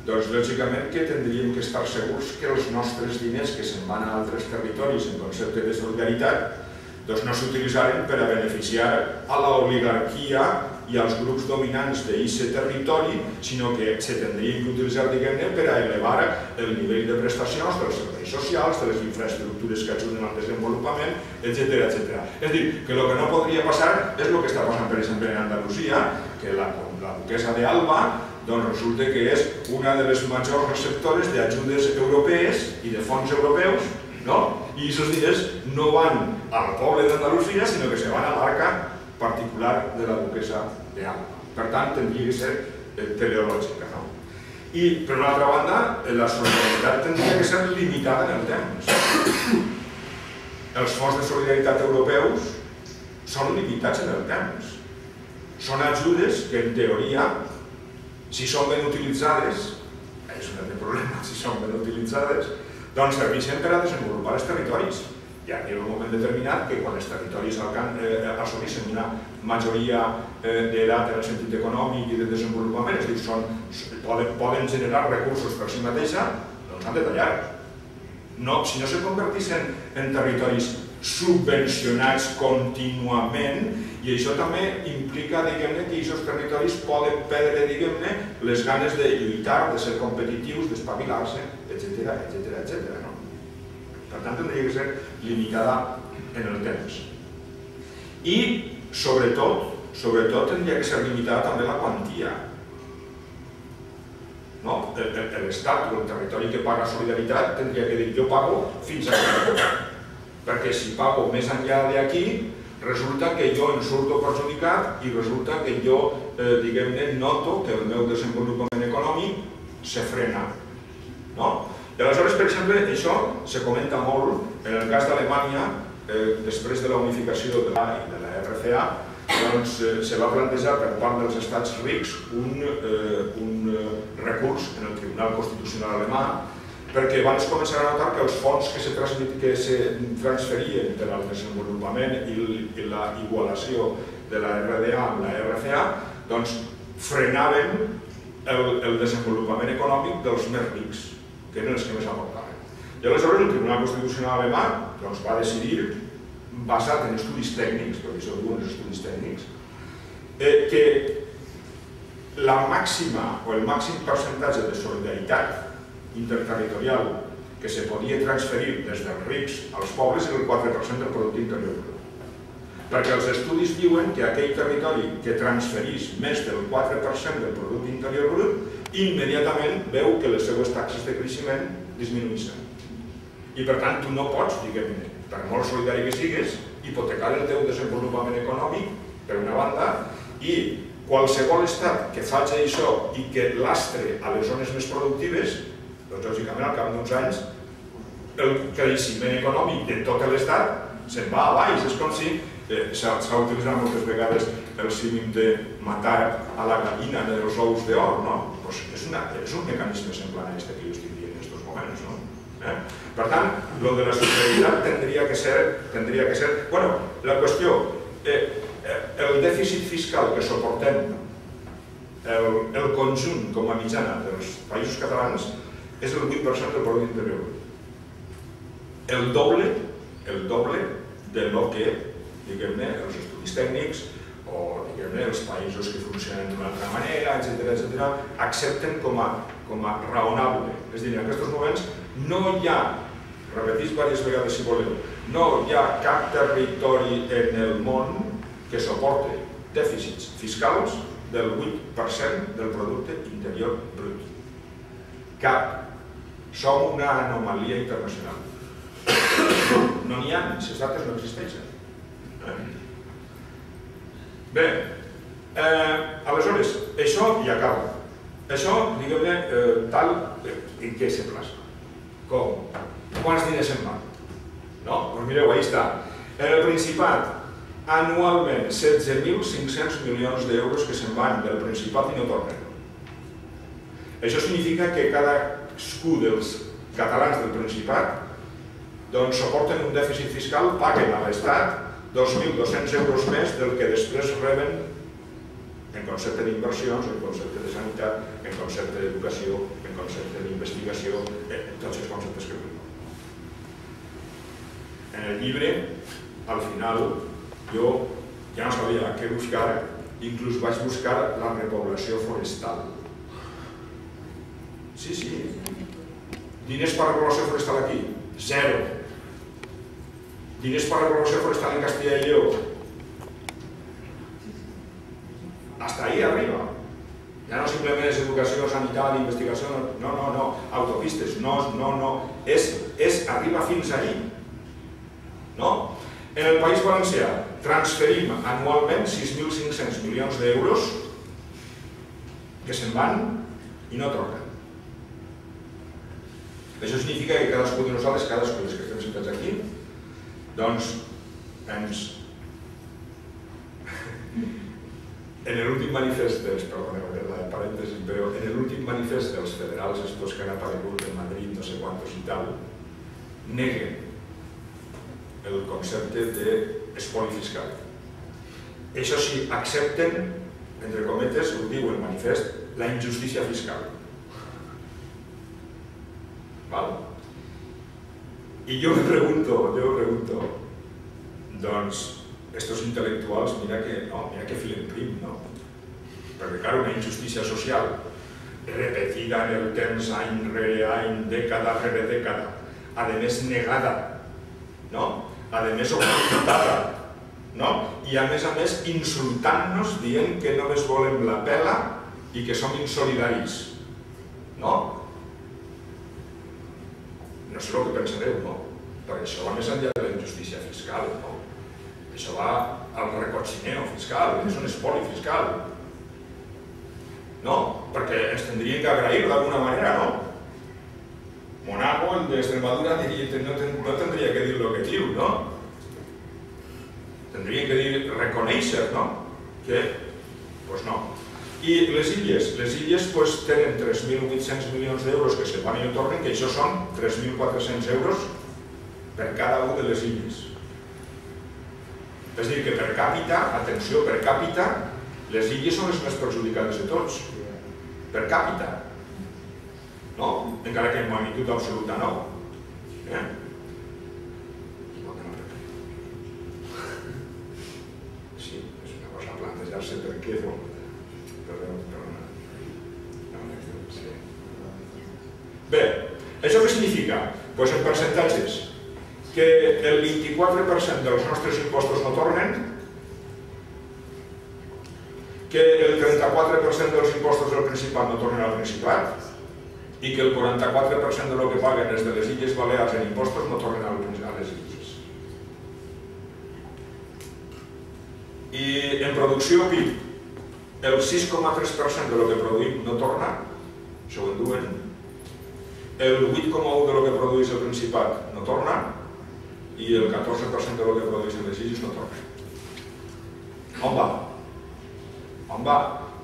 Doncs, lògicament, que tindríem que estar segurs que els nostres diners que se'n van a altres territoris en concepte de solidaritat doncs no s'utilitzaren per a beneficiar a l'oligarquia i als grups dominants d'eixe territori, sinó que se tindrien que utilitzar, per a elevar el nivell de prestacions dels serveis socials, de les infraestructures que ajuden al desenvolupament, etc etc. És a dir, que el que no podria passar és el que està passant, per exemple, en Andalusia, que la, la duquesa de Alba doncs resulta que és una de les majors receptores d'ajudes europees i de fons europeus, no? i aquests diners no van al poble d'Andalusia, sinó que se van a l'arca particular de la duquesa de Alba. Per tant, tindria que ser eh, teleològica. No? I, per una altra banda, eh, la solidaritat tindria que ser limitada en el temps. Els fons de solidaritat europeus són limitats en el temps. Són ajudes que, en teoria, si són ben utilitzades, és un altre problema, si són ben utilitzades, doncs serveixen per a desenvolupar els territoris hi arriba un moment determinat que quan els territoris eh, assoleixen una majoria eh, d'edat en el sentit econòmic i de desenvolupament, és dir, són, poden, poden generar recursos per si mateixa, doncs han de tallar. No, si no se convertissin en territoris subvencionats contínuament i això també implica diguem-ne que aquests territoris poden perdre les ganes de lluitar, de ser competitius, d'espavilar-se, etc etc etc. Per tant, tindria que ser limitada en el temps. I, sobretot, sobretot tindria que ser limitada també la quantia. No? L'Estat o el territori que paga solidaritat tindria que dir jo pago fins aquí. Perquè si pago més enllà d'aquí, resulta que jo en surto perjudicat i resulta que jo, eh, diguem-ne, noto que el meu desenvolupament econòmic se frena. No? I aleshores, per exemple, això se comenta molt en el cas d'Alemanya, eh, després de la unificació de la, de la RCA, doncs eh, se va plantejar per part dels estats rics un, eh, un recurs en el Tribunal Constitucional alemà perquè van començar a notar que els fons que se, se transferien per al desenvolupament i, i la igualació de la RDA amb la RCA doncs frenaven el, el desenvolupament econòmic dels més rics eren els que més aportaven. I aleshores el Tribunal Constitucional alemà doncs, va decidir, basat en estudis tècnics, perquè això diuen els estudis tècnics, eh, que la màxima o el màxim percentatge de solidaritat interterritorial que se podia transferir des dels rics als pobres era el 4% del producte interior brut. Perquè els estudis diuen que aquell territori que transferís més del 4% del producte interior brut immediatament veu que les seues taxes de creixement disminuïssen. I per tant tu no pots, diguem-ne, per molt solidari que sigues, hipotecar el teu desenvolupament econòmic, per una banda, i qualsevol estat que faci això i que lastre a les zones més productives, doncs lògicament al cap d'uns anys el creixement econòmic de tot l'estat se'n va a baix. És com si eh, s'ha utilitzat moltes vegades el símil de matar a la gallina dels ous d'or, no? Una, és un mecanisme semblant a aquest que jo estic dient en aquests moments, no? Eh? Per tant, lo de la solidaritat tindria que ser, tindria que ser... Bueno, la qüestió, eh, eh, el dèficit fiscal que suportem el, el conjunt com a mitjana dels països catalans és el 8% del producte interior. El doble, el doble de lo que, diguem-ne, els estudis tècnics o diguem-ne els països que funcionen d'una altra manera, etc etc, accepten com a, com a raonable. És a dir, en aquests moments no hi ha, repetís diverses vegades si voleu, no hi ha cap territori en el món que suporte dèficits fiscals del 8% del producte interior brut. Cap. Som una anomalia internacional. No n'hi ha, les dates no existeixen. Bé, eh, aleshores, això ja acaba. Això, diguem-ne, eh, tal, eh, en què se plasma? Com? Quants diners se'n van? No? Doncs mireu, ahí està. En el Principat, anualment 16.500 milions d'euros que se'n van del Principat i no tornen. Això significa que cadascú dels catalans del Principat doncs suporten un dèficit fiscal, paguen a l'Estat 2.200 euros més del que després reben en concepte d'inversions, en concepte de sanitat, en concepte d'educació, en concepte d'investigació, en tots els conceptes que vull. En el llibre, al final, jo ja no sabia què buscar, inclús vaig buscar la repoblació forestal Sí, sí. Diners per a regulació forestal aquí? Zero. Diners per a regulació forestal en Castilla i Lleó? Hasta ahí arriba. Ja no simplement és educació, sanitat, investigació, no, no, no, autopistes, no, no, no, és, és arriba fins ahí. No? En el País Valencià transferim anualment 6.500 milions d'euros que se'n van i no troben. Això significa que cadascú de nosaltres, cadascú dels que estem sentats aquí, doncs ens... En l'últim manifest dels, perdoneu, la parèntesi, però en l'últim manifest dels federals, estos que han aparegut en Madrid, no sé quantos i tal, neguen el concepte d'espoli fiscal. Això sí, accepten, entre cometes, ho diu el manifest, la injustícia fiscal. ¿Vale? Y yo me pregunto, yo me pregunto, doncs, estos intelectuals, mira que, no, mira que filen prim, no? Perquè, clar, una injustícia social repetida en el temps, any rere any, dècada rere dècada, a més negada, no? a més ocultada, no? i a més a més insultant-nos dient que només volem la pela i que som insolidaris. No? no sé el que pensareu, no? Perquè això va més enllà de la injustícia fiscal, no? Això va al recochineo fiscal, és un espoli fiscal. No? Perquè ens tindrien que agrair d'alguna manera, no? Monaco, el d'Extremadura, no, no tindria que dir el que diu, no? Tindrien que dir reconèixer, no? Que, doncs pues no. I les illes? Les illes pues, tenen 3.800 milions d'euros que se van i no tornen, que això són 3.400 euros per cada una de les illes. És a dir, que per càpita, atenció, per càpita, les illes són les més perjudicades de tots. Per càpita. No? Encara que en magnitud absoluta no. Eh? Sí, és una cosa a plantejar-se per què no. Perdó. No. Bé, això què significa? Doncs pues en percentatges. Que el 24% dels nostres impostos no tornen, que el 34% dels impostos del Principat no tornen al Principat i que el 44% de lo que paguen els de les Illes Balears en impostos no tornen a les Illes. I en producció PIB, el 6,3% de lo que produïm no torna, això ho enduen, el 8,1% de lo que produeix el Principat no torna i el 14% de lo que produeix les Illes no torna. On va? On va?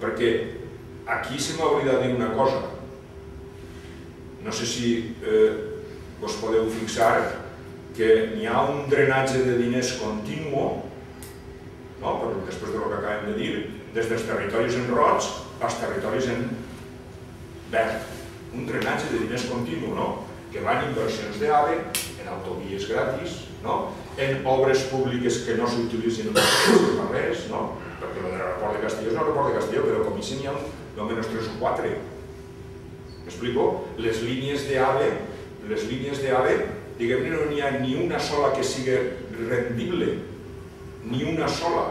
Perquè aquí se m'ha oblidat dir una cosa. No sé si eh, us podeu fixar que n'hi ha un drenatge de diners continu, no? Però després de lo que acabem de dir, des dels territoris en roig als territoris en verd un drenatge de diners continu, no? que van inversions d'AVE, autovies gratis, no? en obres públiques que no s'utilitzen per res, no? perquè l'aeroport de Castelló és un aeroport de Castelló, però com hi ha almenys 3 o 4. M'explico? Les línies d'AVE, les línies d'AVE, diguem-ne, no n'hi ha ni una sola que sigui rendible, ni una sola.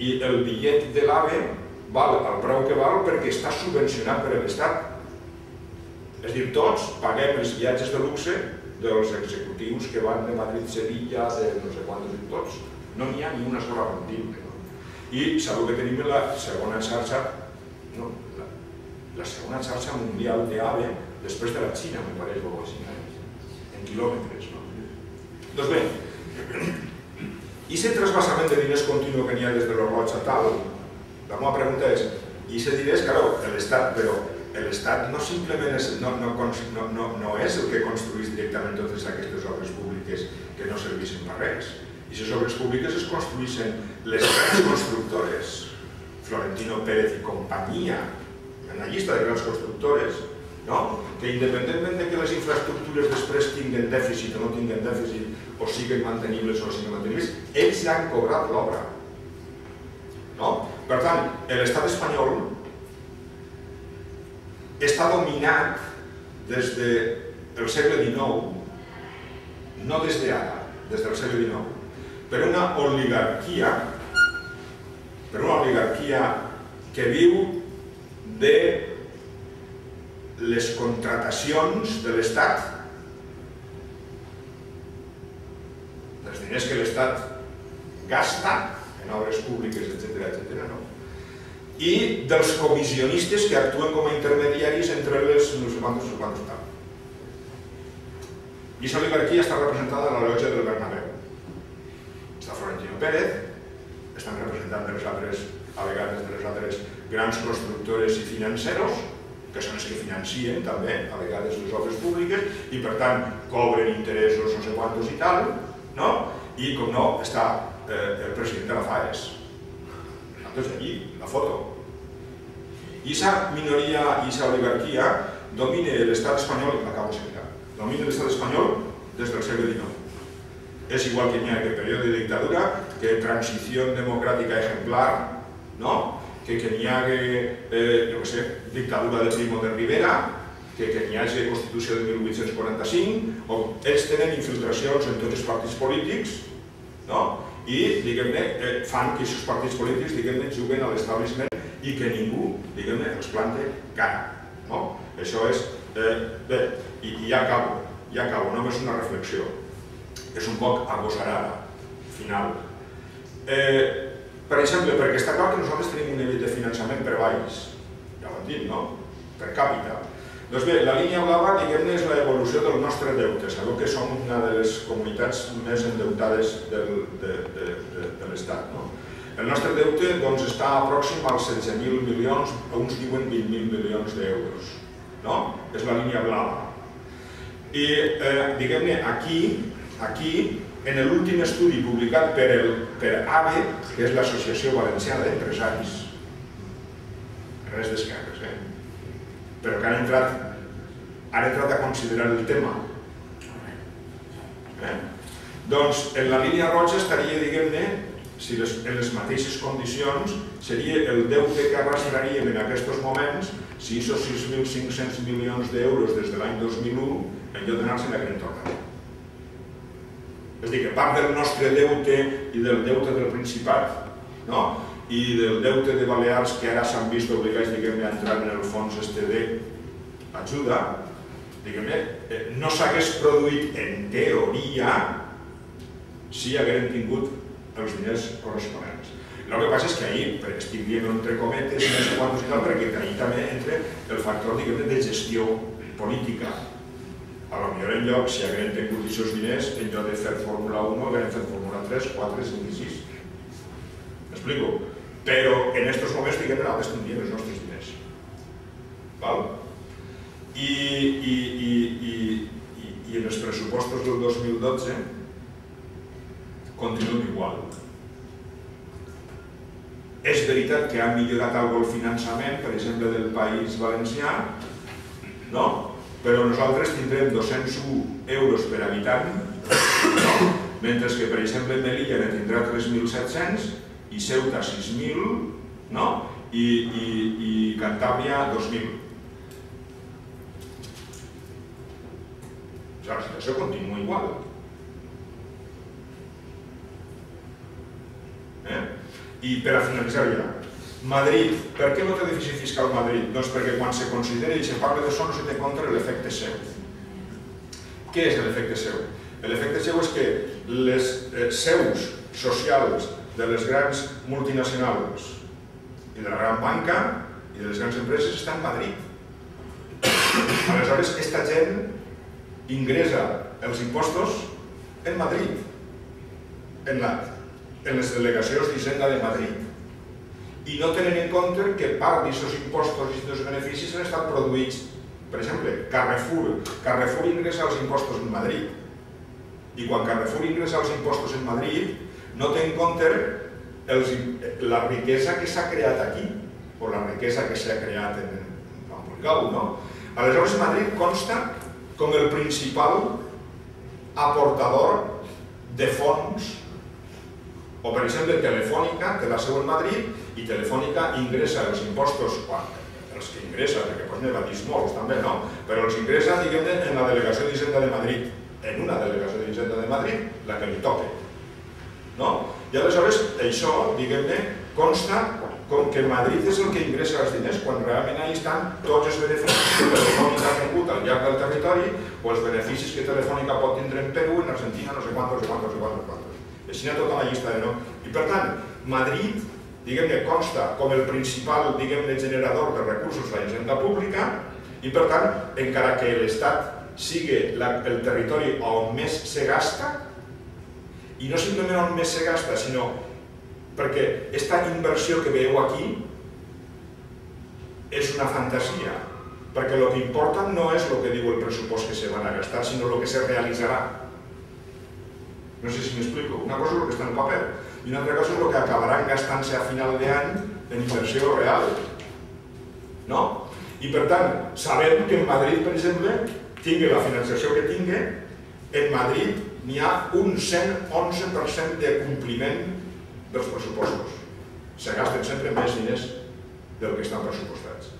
I el bitllet de l'AVE val el preu que val perquè està subvencionat per l'Estat. És dir, tots paguem els viatges de luxe dels executius que van de Madrid-Sevilla, de no sé quantos i tots. No n'hi ha ni una sola. No? I sabeu que tenim la segona xarxa, no, la, segona xarxa mundial d'AVE després de la Xina, me pareix, o així, en quilòmetres. No? Doncs bé, i aquest trasbassament de diners continu que n'hi ha des de l'Orroig a tal, la meva pregunta és, i aquest diners, claro, l'Estat, però l'Estat no simplement és, no, no, no, no, és el que construeix directament totes aquestes obres públiques que no serveixen per res. I les obres públiques es construeixen les grans constructores, Florentino Pérez i companyia, en la llista de grans constructores, no? que independentment de que les infraestructures després tinguen dèficit o no tinguen dèficit, o siguin mantenibles o no siguin mantenibles, ells ja han cobrat l'obra. No? Per tant, l'estat espanyol està dominat des del segle XIX, no des d'ara, des del segle XIX, per una oligarquia, per una oligarquia que viu de les contratacions de l'Estat, dels diners que l'Estat gasta en obres públiques, etc etc. no? I dels comissionistes que actuen com a intermediaris entre les no sé quantos, no sé quantos tal. I aquesta oligarquia està representada a la llotja del Bernabéu. Està Florentino Pérez, estan representant de les altres, a vegades de les altres grans constructores i financeros, que són els que financien també, a vegades, les obres públiques, i per tant cobren interessos no sé quantos i tal, no? I com no, està eh, el president de la FAES. Entonces allí, la foto, i aquesta minoria i aquesta oligarquia domina l'estat espanyol, acabo de domina l'estat espanyol des del segle XIX. És igual que n'hi ha aquest període de dictadura, que transició democràtica exemplar, no? que, que ha eh, no sé, dictadura de Primo de Rivera, que, que n'hi hagi Constitució de 1845, on ells tenen infiltracions en tots els partits polítics, no? i diguem-ne, eh, fan que aquests partits polítics diguem-ne juguen a l'establishment i que ningú, diguem-ne, els plante cara. No? Això és... Eh, bé, i, i ja acabo, ja acabo, només una reflexió. És un poc agosarada, final. Eh, per exemple, perquè està clar que nosaltres tenim un nivell de finançament per baix, ja ho hem dit, no? Per càpita. Doncs bé, la línia blava, diguem-ne, és l'evolució del nostre deute. Sabeu que som una de les comunitats més endeutades del, de, de, de, de l'Estat, no? El nostre deute doncs, està pròxim als 16.000 milions, uns diuen 20.000 milions d'euros. No? És la línia blava. I, eh, diguem-ne, aquí, aquí, en l'últim estudi publicat per, el, per AVE, que és l'Associació Valenciana d'Empresaris, res d'esquerres, eh? però que han entrat, han entrat a considerar el tema. Eh? Doncs en la línia roja estaria, diguem-ne, si les, en les mateixes condicions seria el deute que arrastraríem en aquests moments si aquests 6.500 milions d'euros des de l'any 2001 en lloc d'anar-se'n a Gran Torre. És a dir, que part del nostre deute i del deute del Principat no? i del deute de Balears que ara s'han vist obligats a entrar en el fons este de ajuda, diguem eh, no s'hagués produït en teoria si hagueren tingut els diners corresponents. El que passa és que ahir, estic dient entre cometes, no sé quantos i tal, perquè ahir també entra el factor de gestió política. A lo millor en lloc, si hagueren tingut aquests diners, en lloc de fer Fórmula 1, hagueren fet Fórmula 3, 4, 5 i 6. M'explico? Però en aquests moments, diguem, nosaltres tindríem els nostres diners. Val? I, i, i, i, i en els pressupostos del 2012 continuen igual. És veritat que ha millorat algo el finançament, per exemple, del País Valencià, no? però nosaltres tindrem 201 euros per habitant, no? mentre que, per exemple, Melilla ne tindrà 3.700 i Ceuta 6.000 no? I, i, i Cantàbria 2.000. O sigui, la situació continua igual. Eh? I per a finalitzar ja, Madrid, per què no té dèficit fiscal Madrid? Doncs perquè quan se considera i se parla de això no se té compte l'efecte seu. Què és l'efecte seu? L'efecte seu és que les eh, seus socials de les grans multinacionals i de la gran banca i de les grans empreses estan a Madrid. Aleshores, aquesta gent ingressa els impostos en Madrid, en la en les delegacions d'Hisenda de Madrid i no tenen en compte que part d'aquests impostos i d'aquests beneficis han estat produïts. Per exemple, Carrefour. Carrefour ingressa els impostos en Madrid. I quan Carrefour ingressa els impostos en Madrid, no té en compte la riquesa que s'ha creat aquí, o la riquesa que s'ha creat en, en no? Aleshores, Madrid consta com el principal aportador de fons o, per exemple, Telefònica té la seu en Madrid i Telefònica ingressa els impostos, quan, els que ingressa, perquè pots negar molts també, no? Però els ingressa, diguem en la delegació d'Hisenda de Madrid, en una delegació d'Hisenda de Madrid, la que li toque. No? I aleshores, això, diguem-ne, consta com que Madrid és el que ingressa els diners, quan realment ahí estan tots els beneficis que Telefònica ha rebut al llarg del territori o els beneficis que Telefònica pot tindre en Perú, en Argentina, no sé quantos, no sé quantos, no sé quantos així ha tota la llista de nom. I per tant, Madrid, diguem-ne, consta com el principal, diguem-ne, generador de recursos a la hisenda pública i per tant, encara que l'Estat sigui el territori on més se gasta, i no simplement on més se gasta, sinó perquè aquesta inversió que veieu aquí és una fantasia, perquè el que importa no és el que diu el pressupost que se van a gastar, sinó el que se realitzarà. No sé si m'explico. Una cosa és el que està en paper i una altra cosa és el que acabaran gastant-se a final d'any en inversió real. No? I per tant, sabem que en Madrid, per exemple, tingui la financiació que tingui, en Madrid n'hi ha un 111% de compliment dels pressupostos. Se gasten sempre més diners del que estan pressupostats.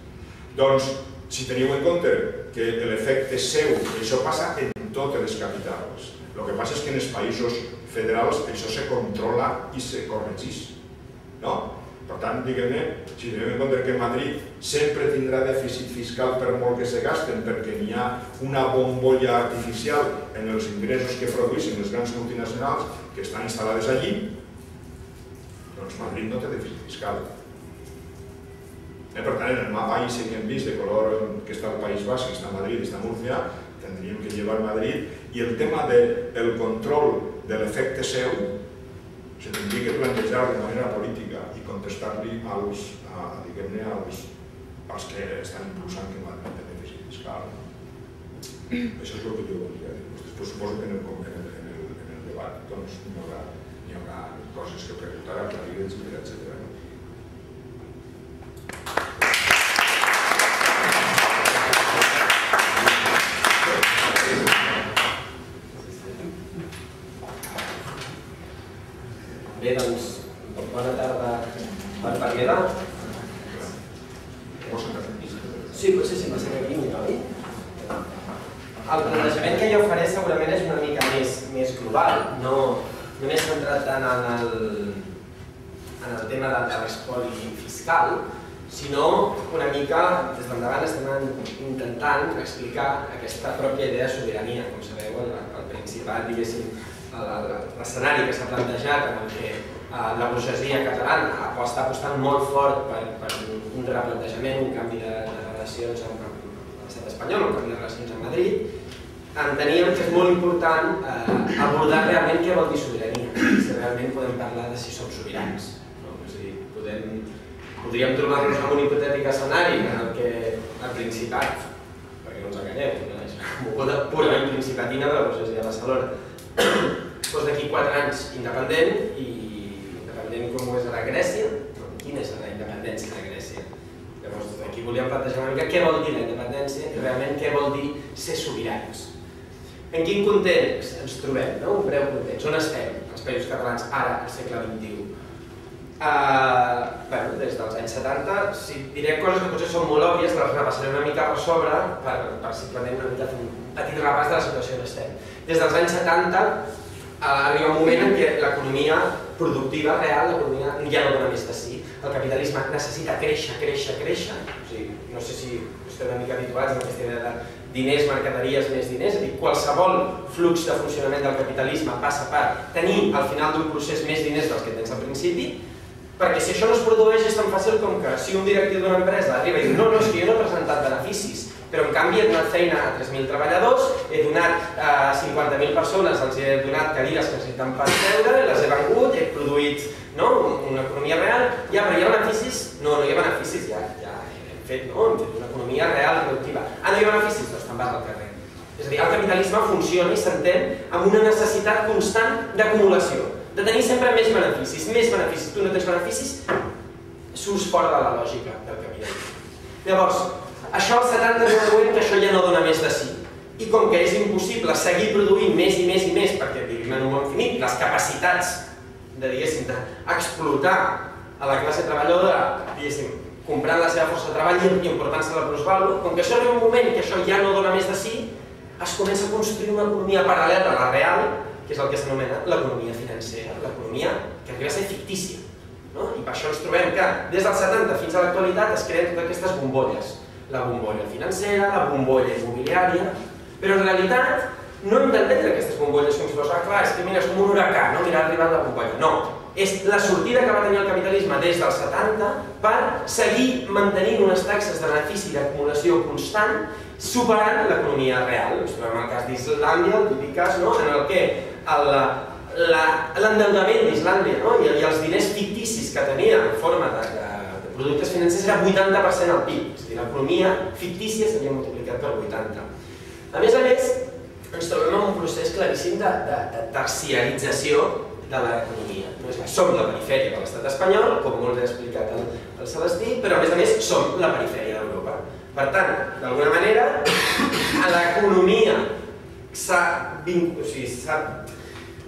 Doncs, si teniu en compte que l'efecte seu, això passa en totes les capitals, el que passa és que en els països federals això se controla i se corregeix. No? Per tant, diguem-ne, si tenim en compte que Madrid sempre tindrà dèficit fiscal per molt que se gasten, perquè n'hi ha una bombolla artificial en els ingressos que produeixen les grans multinacionals que estan instal·lades allí, doncs Madrid no té dèficit fiscal. Eh, per tant, en el mapa ahí que hem vist de color que està el País Basc, que està Madrid, està Múrcia, tendríem que llevar Madrid i el tema del de, control de l'efecte seu se tindria que plantejar de manera política i contestar-li als, a, diguem-ne, als, als que estan impulsant que Madrid té dèficit fiscal. Això és el que jo volia dir. Després suposo que en el, en el, en el, en el debat doncs, hi, haurà, hi haurà coses que preguntar, aclarir, etc. etc. Bé, doncs, jo faré segurament és una mica més, més global, no, no m'he centrat tant en el, en el tema de, de l'espoli fiscal, sinó una mica, des d'endavant estem intentant explicar aquesta pròpia idea de sobirania. Com sabeu, el, el Principat, diguéssim, l'escenari que s'ha plantejat en el que eh, la burgesia catalana està apostant molt fort per, per un replantejament, un canvi de, de relacions amb, l'estat espanyol, un canvi de relacions amb Madrid, enteníem que és molt important eh, abordar realment què vol dir sobirania, si realment podem parlar de si som sobirans. No? És a dir, podem, podríem trobar-nos en un hipotètic escenari en el que el Principat, perquè no ens enganyem, no? és una moguda purament principatina de la burgesia de Barcelona, fos d'aquí 4 anys independent i independent com ho és ara Grècia, quina és la independència de Grècia? Llavors, aquí volíem plantejar una mica què vol dir la independència i realment què vol dir ser sobirans. En quin context ens trobem? No? Un breu context. On estem, els països catalans, ara, al segle XXI? Uh, bueno, des dels anys 70, si diré coses que potser són molt òbvies, les repassaré una mica per sobre per, per simplement una mica fer un petit repàs de la situació on estem. Des dels anys 70 uh, arriba un moment en què l'economia productiva real, l'economia ja no dona més de si. El capitalisme necessita créixer, créixer, créixer. O sigui, no sé si esteu una mica habituats a aquesta idea de diners, mercaderies, més diners, és a dir, qualsevol flux de funcionament del capitalisme passa per tenir al final d'un procés més diners dels que tens al principi, perquè si això no es produeix és tan fàcil com que si un directiu d'una empresa arriba i diu no, no, és que jo no he presentat beneficis, però en canvi he donat feina a 3.000 treballadors, he donat a eh, 50.000 persones, els he donat cadires que necessiten per seure, les he vengut, he produït no, una economia real, ja, però hi ha beneficis? No, no hi ha beneficis, ja, ja fet, no? hem fet una economia real, productiva. Ah, no hi ha beneficis? Doncs te'n vas al carrer. És a dir, el capitalisme funciona i s'entén amb una necessitat constant d'acumulació, de tenir sempre més beneficis, més beneficis. Tu no tens beneficis, surts fora de la lògica del capitalisme. Llavors, això als 70 no veiem que això ja no dona més de sí. I com que és impossible seguir produint més i més i més, perquè vivim en un món finit, les capacitats de, diguéssim, d'explotar a la classe treballadora, diguéssim, comprant la seva força de treball i emportant-se la plusvalua, com que això arriba un moment que això ja no dona més de sí, es comença a construir una economia paral·lela a la real, que és el que s'anomena l'economia financera, l'economia que arriba a ser fictícia. No? I per això ens trobem que des dels 70 fins a l'actualitat es creen totes aquestes bombolles. La bombolla financera, la bombolla immobiliària, però en realitat no hem d'entendre aquestes bombolles com si fos, ah clar, és que mira, és com un huracà, no? mira, ha arribat la bombolla. No, és la sortida que va tenir el capitalisme des dels 70 per seguir mantenint unes taxes de benefici d'acumulació constant superant l'economia real. Ens trobem el cas d'Islàndia, el típic cas no? en el que l'endeutament d'Islàndia no? I, i els diners ficticis que tenia en forma de, de, productes financers era 80% al PIB. És a dir, l'economia fictícia s'havia multiplicat per 80. A més a més, ens trobem en un procés claríssim de, de, de terciarització de l'economia. No som la perifèria de l'estat espanyol, com molt bé ha explicat el, el Celestí, però a més a més som la perifèria d'Europa. Per tant, d'alguna manera, l'economia s'ha o sigui,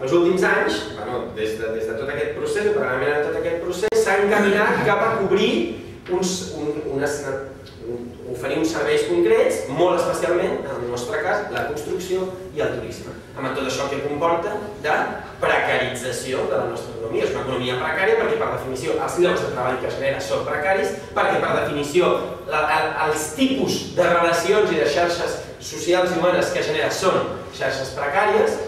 els últims anys, bueno, des, de, des de tot aquest procés, el pagament de tot aquest procés, s'ha encaminat cap a cobrir uns, un, unes, oferir uns serveis concrets, molt especialment, en el nostre cas, la construcció i el turisme, amb tot això que comporta de precarització de la nostra economia. És una economia precària perquè, per definició, els llocs de treball que es genera són precaris, perquè, per definició, la, el, els tipus de relacions i de xarxes socials i humanes que genera són xarxes precàries.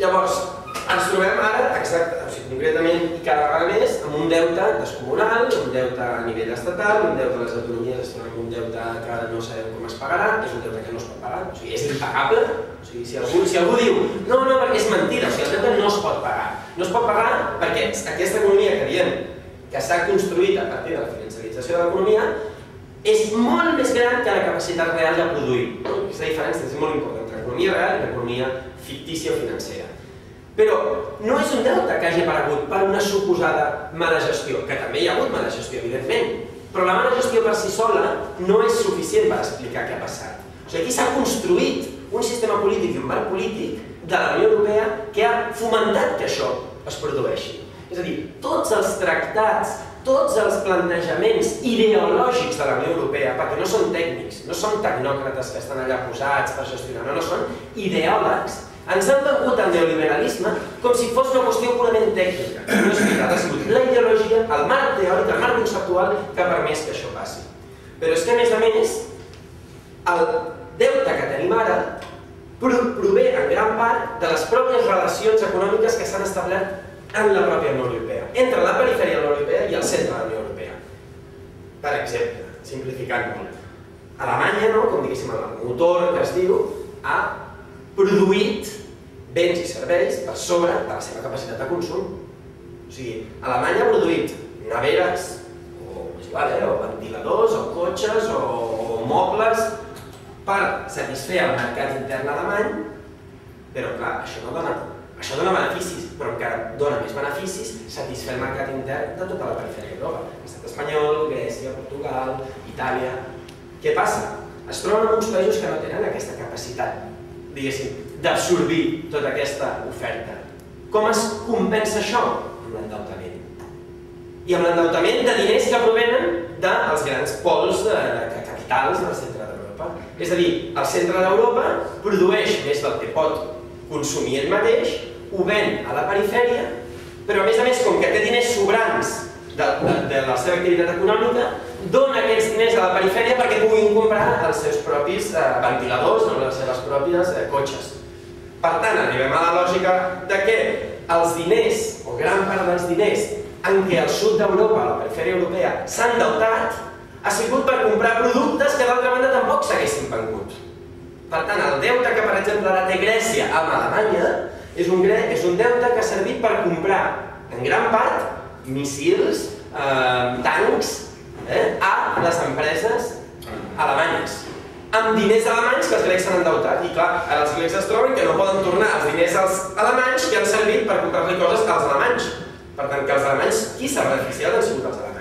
Llavors, ens trobem ara, exacte, o sigui, concretament i cada vegada més, amb un deute descomunal, un deute a nivell estatal, un deute a les autonomies es troben un deute que no sabem com es pagarà, és un deute que no es pot pagar, o sigui, és impagable. O sigui, si algú, si algú diu, no, no, perquè és mentida, o sigui, el deute no es pot pagar. No es pot pagar perquè aquesta economia que diem que s'ha construït a partir de la financerització de l'economia és molt més gran que la capacitat real de produir. Aquesta diferència és molt important entre l'economia real i l'economia fictícia financera. Però no és un deute que hagi aparegut per una suposada mala gestió, que també hi ha hagut mala gestió, evidentment, però la mala gestió per si sola no és suficient per explicar què ha passat. O sigui, aquí s'ha construït un sistema polític i un marc polític de la Unió Europea que ha fomentat que això es produeixi. És a dir, tots els tractats tots els plantejaments ideològics de la Unió Europea, perquè no són tècnics, no són tecnòcrates que estan allà posats per gestionar, no, no són ideòlegs, ens han vengut el neoliberalisme com si fos una qüestió purament tècnica. No és veritat, ha sigut la ideologia, el marc teòric, el marc conceptual que ha permès que això passi. Però és que, a més a més, el deute que tenim ara prové en gran part de les pròpies relacions econòmiques que s'han establert en la pròpia Unió Europea, entre la perifèria de la Unió Europea i el centre de la Unió Europea. Per exemple, simplificant molt, Alemanya, no, com diguéssim el motor que es diu, ha produït béns i serveis per sobre de la seva capacitat de consum. O sigui, Alemanya ha produït neveres, o, igual, eh, o ventiladors, o cotxes, o, o mobles, per satisfer el mercat intern alemany, però clar, això no dona això dona beneficis, però encara dona més beneficis satisfer el mercat intern de tota la perifèria d'Europa. L'estat espanyol, Grècia, Portugal, Itàlia... Què passa? Es troben en uns països que no tenen aquesta capacitat, diguéssim, d'absorbir tota aquesta oferta. Com es compensa això? Amb l'endeutament. I amb l'endeutament de diners que provenen dels grans pols de, de capitals del centre d'Europa. És a dir, el centre d'Europa produeix més del que pot consumir ell mateix, ho ven a la perifèria, però a més a més, com que té diners sobrants de, de, de la seva activitat econòmica, dona aquests diners a la perifèria perquè puguin comprar els seus propis eh, ventiladors o les seves pròpies eh, cotxes. Per tant, arribem a la lògica de que els diners, o gran part dels diners, en què el sud d'Europa, la perifèria europea, s'han endeutat, ha sigut per comprar productes que d'altra banda tampoc s'haguessin vengut. Per tant, el deute que, per exemple, ara té Grècia amb Alemanya és un, és un deute que ha servit per comprar, en gran part, missils, eh, tancs, eh, a les empreses alemanyes amb diners alemanys que els grecs s'han endeutat. I clar, ara els grecs es troben que no poden tornar els diners als alemanys que han servit per comprar-li coses als alemanys. Per tant, que els alemanys, qui s'ha beneficiat han sigut els alemanys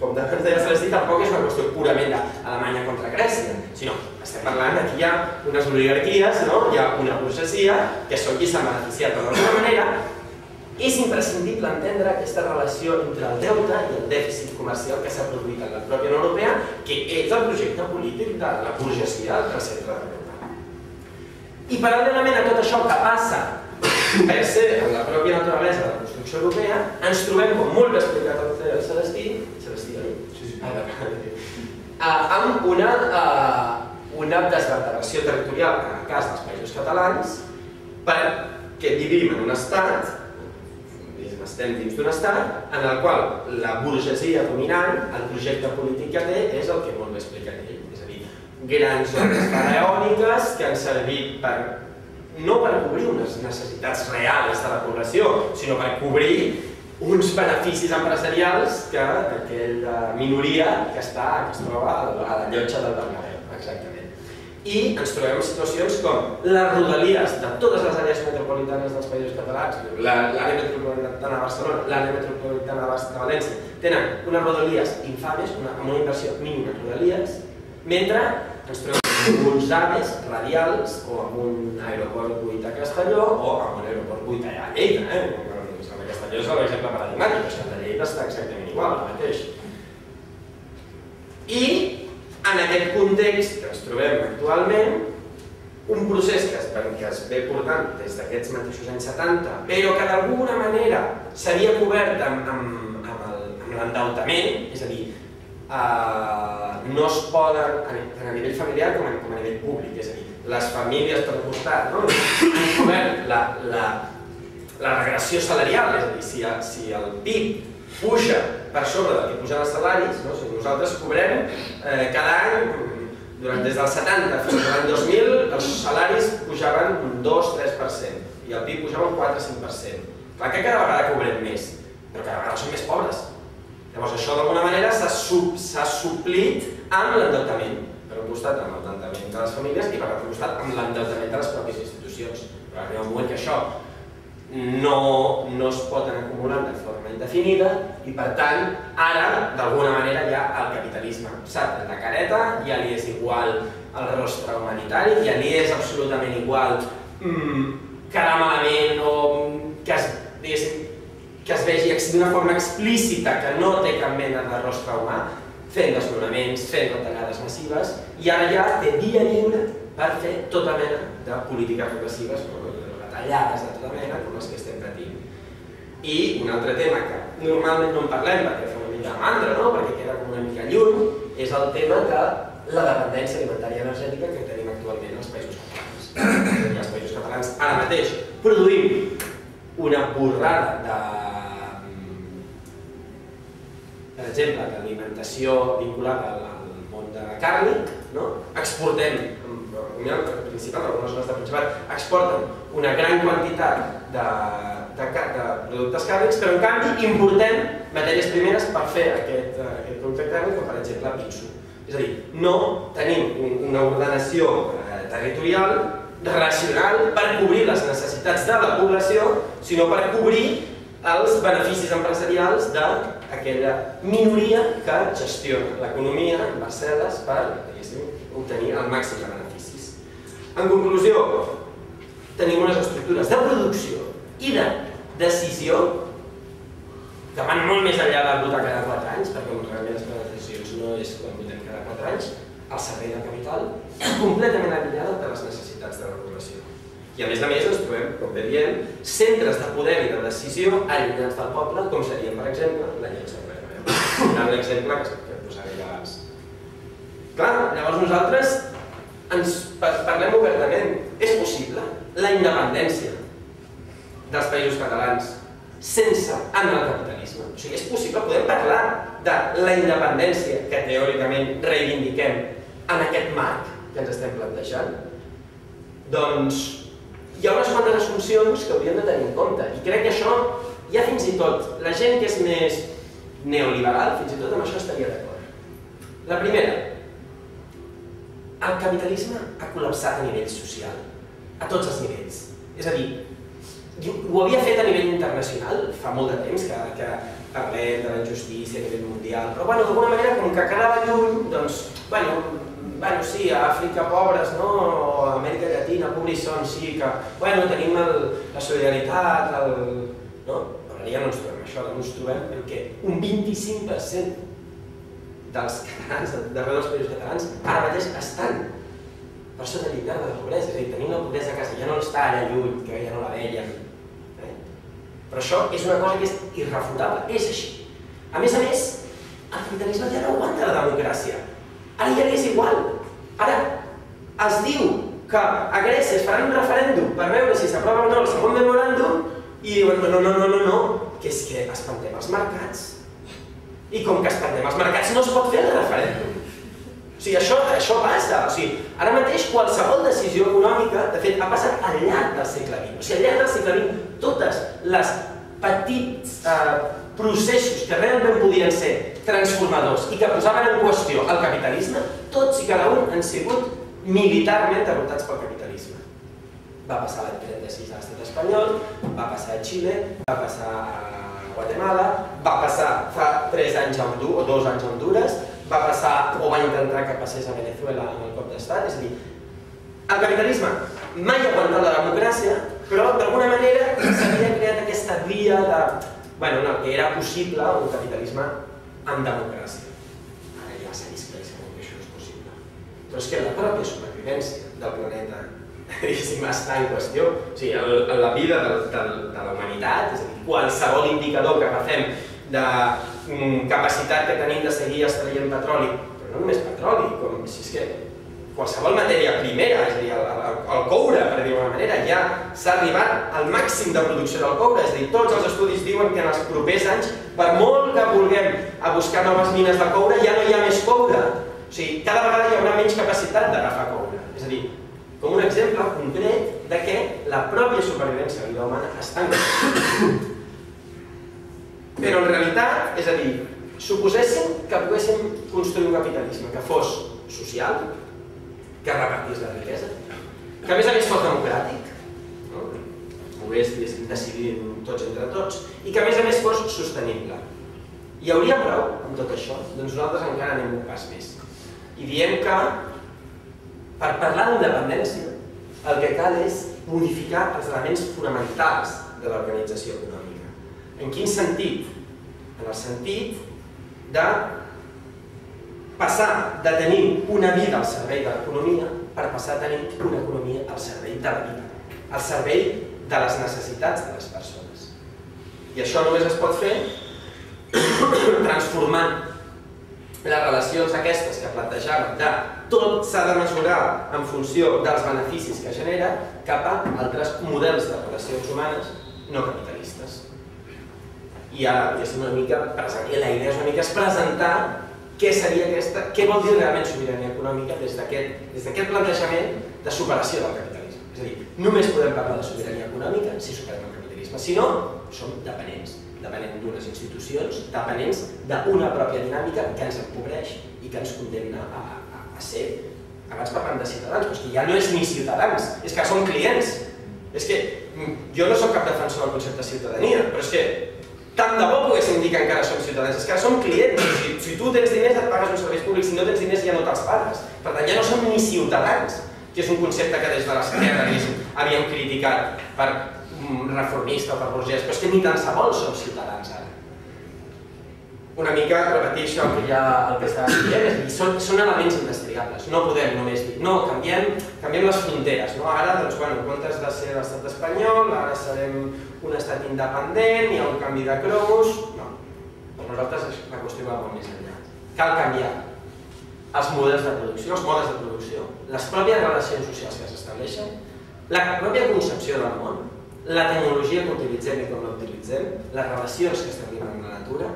com de ens deia Celestí, tampoc és una qüestió purament d'Alemanya contra Grècia, sinó estem parlant que hi ha unes oligarquies, no? hi ha una burgesia, que són qui s'han beneficiat. D'alguna manera, és imprescindible entendre aquesta relació entre el deute i el dèficit comercial que s'ha produït en la pròpia Unió Europea, que és el projecte polític de la burgesia del centre d'Europa. I paral·lelament a tot això que passa per ser en la pròpia naturalesa de la construcció europea, ens trobem, com molt bé explicat el Celestí, uh, amb una, uh, una desvertebració territorial, en el cas dels països catalans, perquè vivim en un estat, estem dins d'un estat, en el qual la burgesia dominant, el projecte polític que té, és el que molt bé explica ell. És a dir, grans zones faraòniques que han servit per no per cobrir unes necessitats reals de la població, sinó per cobrir uns beneficis empresarials que aquella minoria que, està, que es troba a la llotja del Bernabéu, exactament. I ens trobem en situacions com les rodalies de totes les àrees metropolitanes dels països catalans, l'àrea metropolitana de Barcelona, l'àrea metropolitana de València, tenen unes rodalies infames, una, amb una inversió mínima de rodalies, mentre ens trobem amb uns aves radials o amb un aeroport buit a Castelló o amb un aeroport buit a Lleida, eh? Castelló és l'exemple paradigmàtic, però Sant Lleida està exactament igual, el mateix. I en aquest context que ens trobem actualment, un procés que es, que es ve portant des d'aquests mateixos anys 70, però que d'alguna manera s'havia cobert amb, amb, amb l'endeutament, és a dir, eh, no es poden, tant a nivell familiar com a, com a nivell públic, és a dir, les famílies per costat no? han cobert la, la, la regressió salarial, és a dir, si, si el PIB puja per sobre del que pugen els salaris, no? si nosaltres cobrem eh, cada any, durant, des del 70 fins a l'any 2000, els salaris pujaven un 2-3% i el PIB pujava un 4-5%. Clar que cada vegada cobrem més, però cada vegada som més pobres. Llavors això d'alguna manera s'ha suplit amb l'endeutament, per un costat amb l'endeutament de les famílies i per l'altre costat amb l'endeutament de les pròpies institucions. Però arriba un moment que això no, no es poden acumular de forma indefinida i per tant ara d'alguna manera ja el capitalisme. Sap la careta, ja li és igual el rostre humanitari, ja li és absolutament igual mm, quedar malament o que es, que es vegi d'una forma explícita que no té cap mena de rostre humà, fent desnonaments, fent retallades massives, i ara ja té via lliure per fer tota mena de polítiques repressives, retallades de tota mena, com les que estem patint. I un altre tema que normalment no en parlem perquè fa una mica de mandra, no? perquè queda com una mica lluny, és el tema de la dependència alimentària energètica que tenim actualment als països catalans. els països catalans ara mateix produïm una borrada de per exemple, d'alimentació vinculada al món de càrnic, no? exportem, principal, algunes zones de Principat, exporten una gran quantitat de, de, de productes càrnics, però en canvi importem matèries primeres per fer aquest, aquest producte càrnic, com per exemple pinso. És a dir, no tenim una ordenació eh, territorial racional per cobrir les necessitats de la població, sinó per cobrir els beneficis empresarials d'aquella minoria que gestiona l'economia en Barceles per obtenir el màxim de beneficis. En conclusió, tenim unes estructures de producció i de decisió que van molt més enllà de votar cada 4 anys, perquè realment les decisions no és quan votem cada 4 anys, al servei del capital, completament allunyada de les necessitats de la població. I a més a més ens trobem, com bé diem, centres de poder i de decisió allunyats del poble, com serien, per exemple, la llei de Un altre exemple que, que posaré abans. Clar, llavors nosaltres ens parlem obertament. És possible la independència dels països catalans sense anarcapitalisme. O sigui, és possible, podem parlar de la independència que teòricament reivindiquem en aquest marc que ens estem plantejant. Doncs hi ha unes quantes assumpcions que hauríem de tenir en compte. I crec que això, ja fins i tot, la gent que és més neoliberal, fins i tot amb això estaria d'acord. La primera, el capitalisme ha col·lapsat a nivell social, a tots els nivells. És a dir, ho havia fet a nivell internacional fa molt de temps que, que parlem de la injustícia a nivell mundial, però bueno, d'alguna manera, com que quedava lluny, doncs, bueno, bueno, sí, a Àfrica pobres, no? o a Amèrica Llatina, pobrissons, sí que, bueno, tenim el, la solidaritat, el, no? però ja no ens trobem això, no ens trobem en què un 25% dels catalans, darrere dels països catalans, ara mateix estan per sota llindar de la pobresa, és a dir, tenim la pobresa a casa, ja no està allà lluny, que ja no la veiem. Eh? Però això és una cosa que és irrefutable, és així. A més a més, el capitalisme ja no aguanta la democràcia. Ara ja és igual. Ara es diu que a Grècia es farà un referèndum per veure si s'aprova o no el segon memoràndum i diuen no, no, no, no, no, que és que espantem els mercats. I com que espantem els mercats no es pot fer el referèndum. O sigui, això, això passa. O sigui, ara mateix qualsevol decisió econòmica, de fet, ha passat al llarg del segle XX. O sigui, al llarg del segle XX, totes les petits eh, processos que realment podien ser transformadors i que posaven en qüestió el capitalisme, tots i cada un han sigut militarment derrotats pel capitalisme. Va passar l'any 36 a l'estat espanyol, va passar a Xile, va passar a Guatemala, va passar fa 3 anys a Honduras, o 2 anys a Honduras, va passar o va intentar que passés a Venezuela en el cop d'estat, és a dir, el capitalisme mai ha aguantat la democràcia, però d'alguna manera s'havia creat aquesta via de, bueno, no, que era possible un capitalisme en democràcia. Ara ja s'ha vist que això és possible. Però és que la pròpia supervivència del planeta diguéssim, està en qüestió. O sigui, el, la vida de, de, de la humanitat, és a dir, qualsevol indicador que agafem de mm, capacitat que tenim de seguir extraient petroli, però no només petroli, com si és que qualsevol matèria primera, és a dir, el, el, el coure, per dir-ho manera, ja s'ha arribat al màxim de producció del coure, és a dir, tots els estudis diuen que en els propers anys, per molt que vulguem a buscar noves mines de coure, ja no hi ha més coure. O sigui, cada vegada hi haurà menys capacitat d'agafar coure. Com un exemple concret de que la pròpia supervivència de la vida humana està en Però en realitat, és a dir, suposéssim que poguéssim construir un capitalisme que fos social, que repartís la riquesa, que a més a més fos democràtic, no? pogués decidir tots entre tots, i que a més a més fos sostenible. Hi hauria prou amb tot això? Doncs nosaltres encara anem un pas més. I diem que per parlar d'independència el que cal és modificar els elements fonamentals de l'organització econòmica. En quin sentit? En el sentit de passar de tenir una vida al servei de l'economia per passar a tenir una economia al servei de la vida, al servei de les necessitats de les persones. I això només es pot fer transformant les relacions aquestes que plantejàvem de tot s'ha de mesurar en funció dels beneficis que genera cap a altres models de relacions humanes no capitalistes. I ara, és una mica, la idea és una mica és presentar què seria aquesta, què vol dir realment sobirania econòmica des d'aquest plantejament de superació del capitalisme. És a dir, només podem parlar de sobirania econòmica si superem el capitalisme. Si no, som dependents depenent d'unes institucions, dependents d'una pròpia dinàmica que ens empobreix i que ens condemna a, a, a ser, abans parlant de ciutadans, però és que ja no és ni ciutadans, és que som clients. És que mm, jo no sóc cap defensor del concepte de ciutadania, però és que tant de bo poguéssim dir que encara som ciutadans, és que som clients, si, si tu tens diners et pagues uns serveis públics, si no tens diners ja no te'ls pagues. Per tant, ja no som ni ciutadans, que és un concepte que des de l'esquerra havíem criticat per reformista o per burgès, però és que ni tan sabol som ciutadans ara. Una mica repetir això que ja el que està dient, és dir, són, són elements indestriables, no podem només dir, no, canviem, canviem les fronteres, no? ara, doncs, bueno, en comptes de ser l'estat espanyol, ara serem un estat independent, hi ha un canvi de cromos, no, per nosaltres la qüestió va molt més enllà. Cal canviar els models de producció, els modes de producció, les pròpies relacions socials que s'estableixen, la pròpia concepció del món, la tecnologia que utilitzem i com la utilitzem, les relacions que establim amb la natura,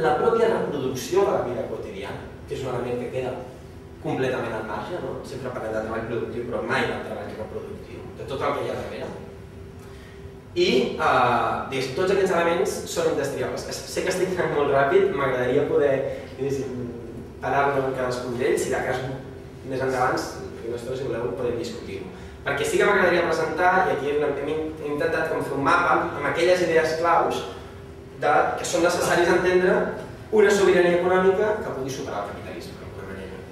la pròpia reproducció de la vida quotidiana, que és un element que queda completament al marge, no? sempre parlem de treball productiu, però mai del treball reproductiu, de tot el que hi ha darrere. I eh, tots aquests elements són indestriables. Sé que estic anant molt ràpid, m'agradaria poder parar-me en cadascun d'ells, si de cas més endavant, si voleu, podem discutir-ho. Perquè sí que m'agradaria presentar, i aquí hem, intentat com fer un mapa amb aquelles idees claus de, que són necessaris entendre una sobirania econòmica que pugui superar el capitalisme d'alguna manera.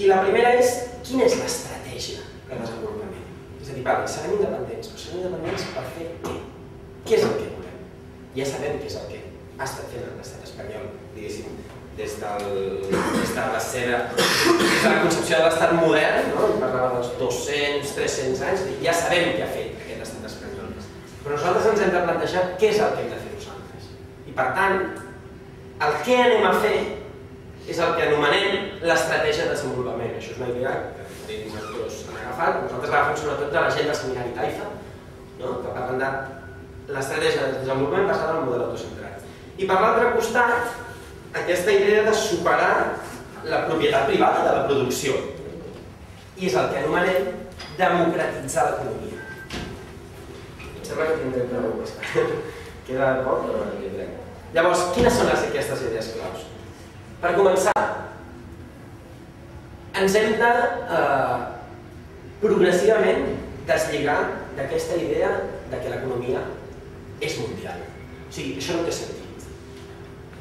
I la primera és, quina és l'estratègia de desenvolupament? És a dir, vale, serem independents, però serem independents per fer què? Què és el que volem? Ja sabem què és el que ha estat fent l'estat espanyol, diguéssim, des, de la des de la concepció de l'estat modern, no? parlava dels 200, 300 anys, ja sabem què ha fet aquest estat espanyol. Però nosaltres ens hem de plantejar què és el que hem de fer nosaltres. I per tant, el que anem a fer és el que anomenem l'estratègia de desenvolupament. Això és una idea que diferents autors han agafat, nosaltres agafem sobretot de la gent del seminari Taifa, no? que parlen de l'estratègia de desenvolupament basada en el model autocentrat. I per l'altre costat, aquesta idea de superar la propietat privada de la producció. I és el que anomenem democratitzar l'economia. Em sembla que tindrem prou Queda poc, però no tindrem. Llavors, quines són aquestes idees claus? Per començar, ens hem de eh, progressivament deslligar d'aquesta idea de que l'economia és mundial. O sigui, això no té sentit.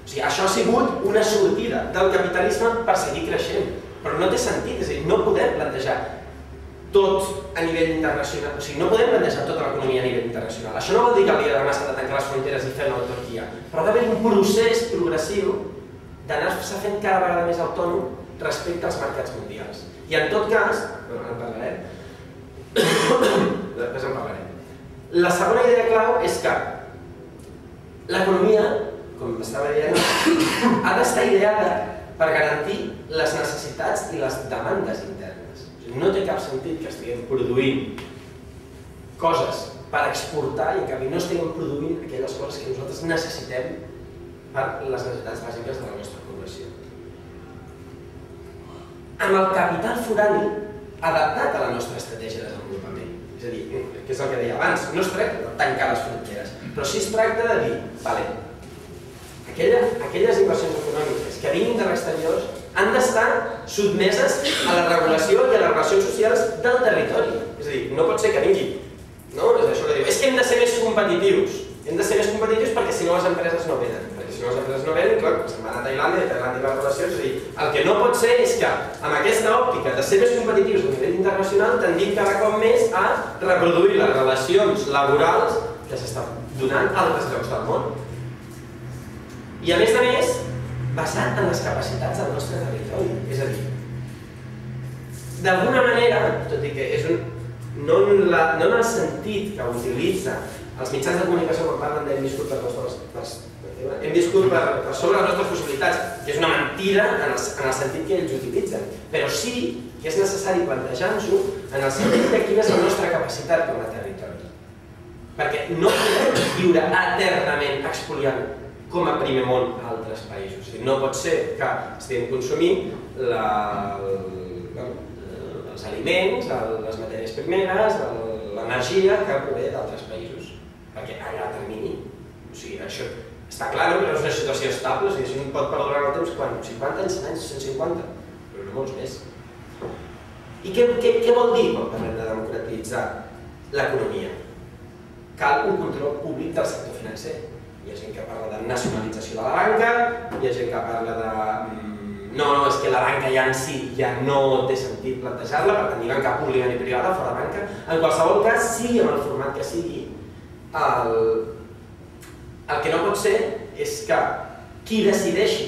O sigui, això ha sigut una sortida del capitalisme per seguir creixent, però no té sentit, és a dir, no podem plantejar tot a nivell internacional, o sigui, no podem plantejar tota l'economia a nivell internacional. Això no vol dir que de demà s'ha de tancar les fronteres i fer-ne l'autarquia, però ha d'haver un procés progressiu d'anar-se fent cada vegada més autònom respecte als mercats mundials. I en tot cas, bueno, en parlarem, després en parlarem. La segona idea clau és que l'economia com estava dient, ha d'estar ideada per garantir les necessitats i les demandes internes. No té cap sentit que estiguem produint coses per exportar i en canvi no estiguem produint aquelles coses que nosaltres necessitem per les necessitats bàsiques de la nostra població. Amb el capital forani adaptat a la nostra estratègia de desenvolupament. És a dir, que és el que deia abans, no es tracta de tancar les fronteres, però sí es tracta de dir, vale, aquella, aquelles inversions econòmiques que vinguin de l'exterior han d'estar sotmeses a la regulació i a les relacions socials del territori. És a dir, no pot ser que vingui, no? És això que diu, és que hem de ser més competitius. Hem de ser més competitius perquè si no les empreses no venen. Perquè si no les empreses no venen, clar, se'n van a Tailàndia i Tailàndia les relacions. És a dir, el que no pot ser és que amb aquesta òptica de ser més competitius a nivell internacional tendim cada cop més a reproduir les relacions laborals que s'estan donant altres llocs del món. I a més a més, basat en les capacitats del nostre territori. És a dir, d'alguna manera, tot i que és un, no, en la, no en el sentit que utilitza els mitjans de comunicació quan parlen d'hem viscut per les, les, hem viscut per, per sobre les nostres possibilitats, que és una mentida en el, en el sentit que ells utilitzen, però sí que és necessari plantejar-nos-ho en el sentit de quina és la nostra capacitat com a territori. Perquè no podem viure eternament expoliant com a primer món a altres països. no pot ser que estiguem consumint la, el, els aliments, les matèries primeres, l'energia que prové d'altres països. Perquè a llarg termini, o sigui, això està clar no? que és una situació estable, o sigui, això no pot perdurar el temps quan 50 anys, 100 anys, 150, però no molts més. I què, què, què vol dir quan parlem de democratitzar l'economia? Cal un control públic del sector financer hi ha gent que parla de nacionalització de la banca, hi ha gent que parla de... Mm, no, no, és que la banca ja en si ja no té sentit plantejar-la, per tant, ni banca pública ni privada, fora banca. En qualsevol cas, sigui en el format que sigui, el, el que no pot ser és que qui decideixi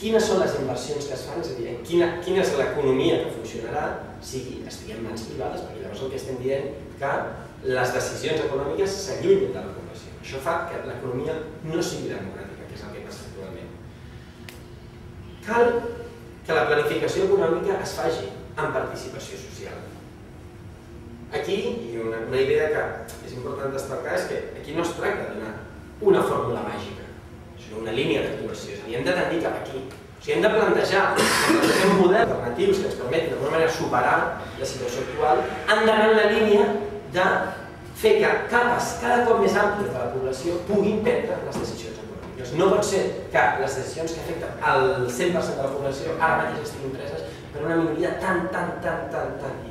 quines són les inversions que es fan, és a dir, quina, quina és l'economia que funcionarà, sigui, estigui en mans privades, perquè llavors el que estem dient que les decisions econòmiques s'allunyen de la això fa que l'economia no sigui democràtica, que és el que passa actualment. Cal que la planificació econòmica es faci amb participació social. Aquí, i una, una idea que és important destacar, és que aquí no es tracta de donar una fórmula màgica, sinó una línia d'actuació, és a dir, hem de tendir cap aquí. O sigui, hem de plantejar, plantejar models alternatius que ens permetin d'alguna manera superar la situació actual, han la línia de fer que capes cada cop més àmplies de la població puguin prendre les decisions econòmiques. No pot ser que les decisions que afecten al 100% de la població ara mateix estiguin preses per una minoria tan, tan, tan, tan, tan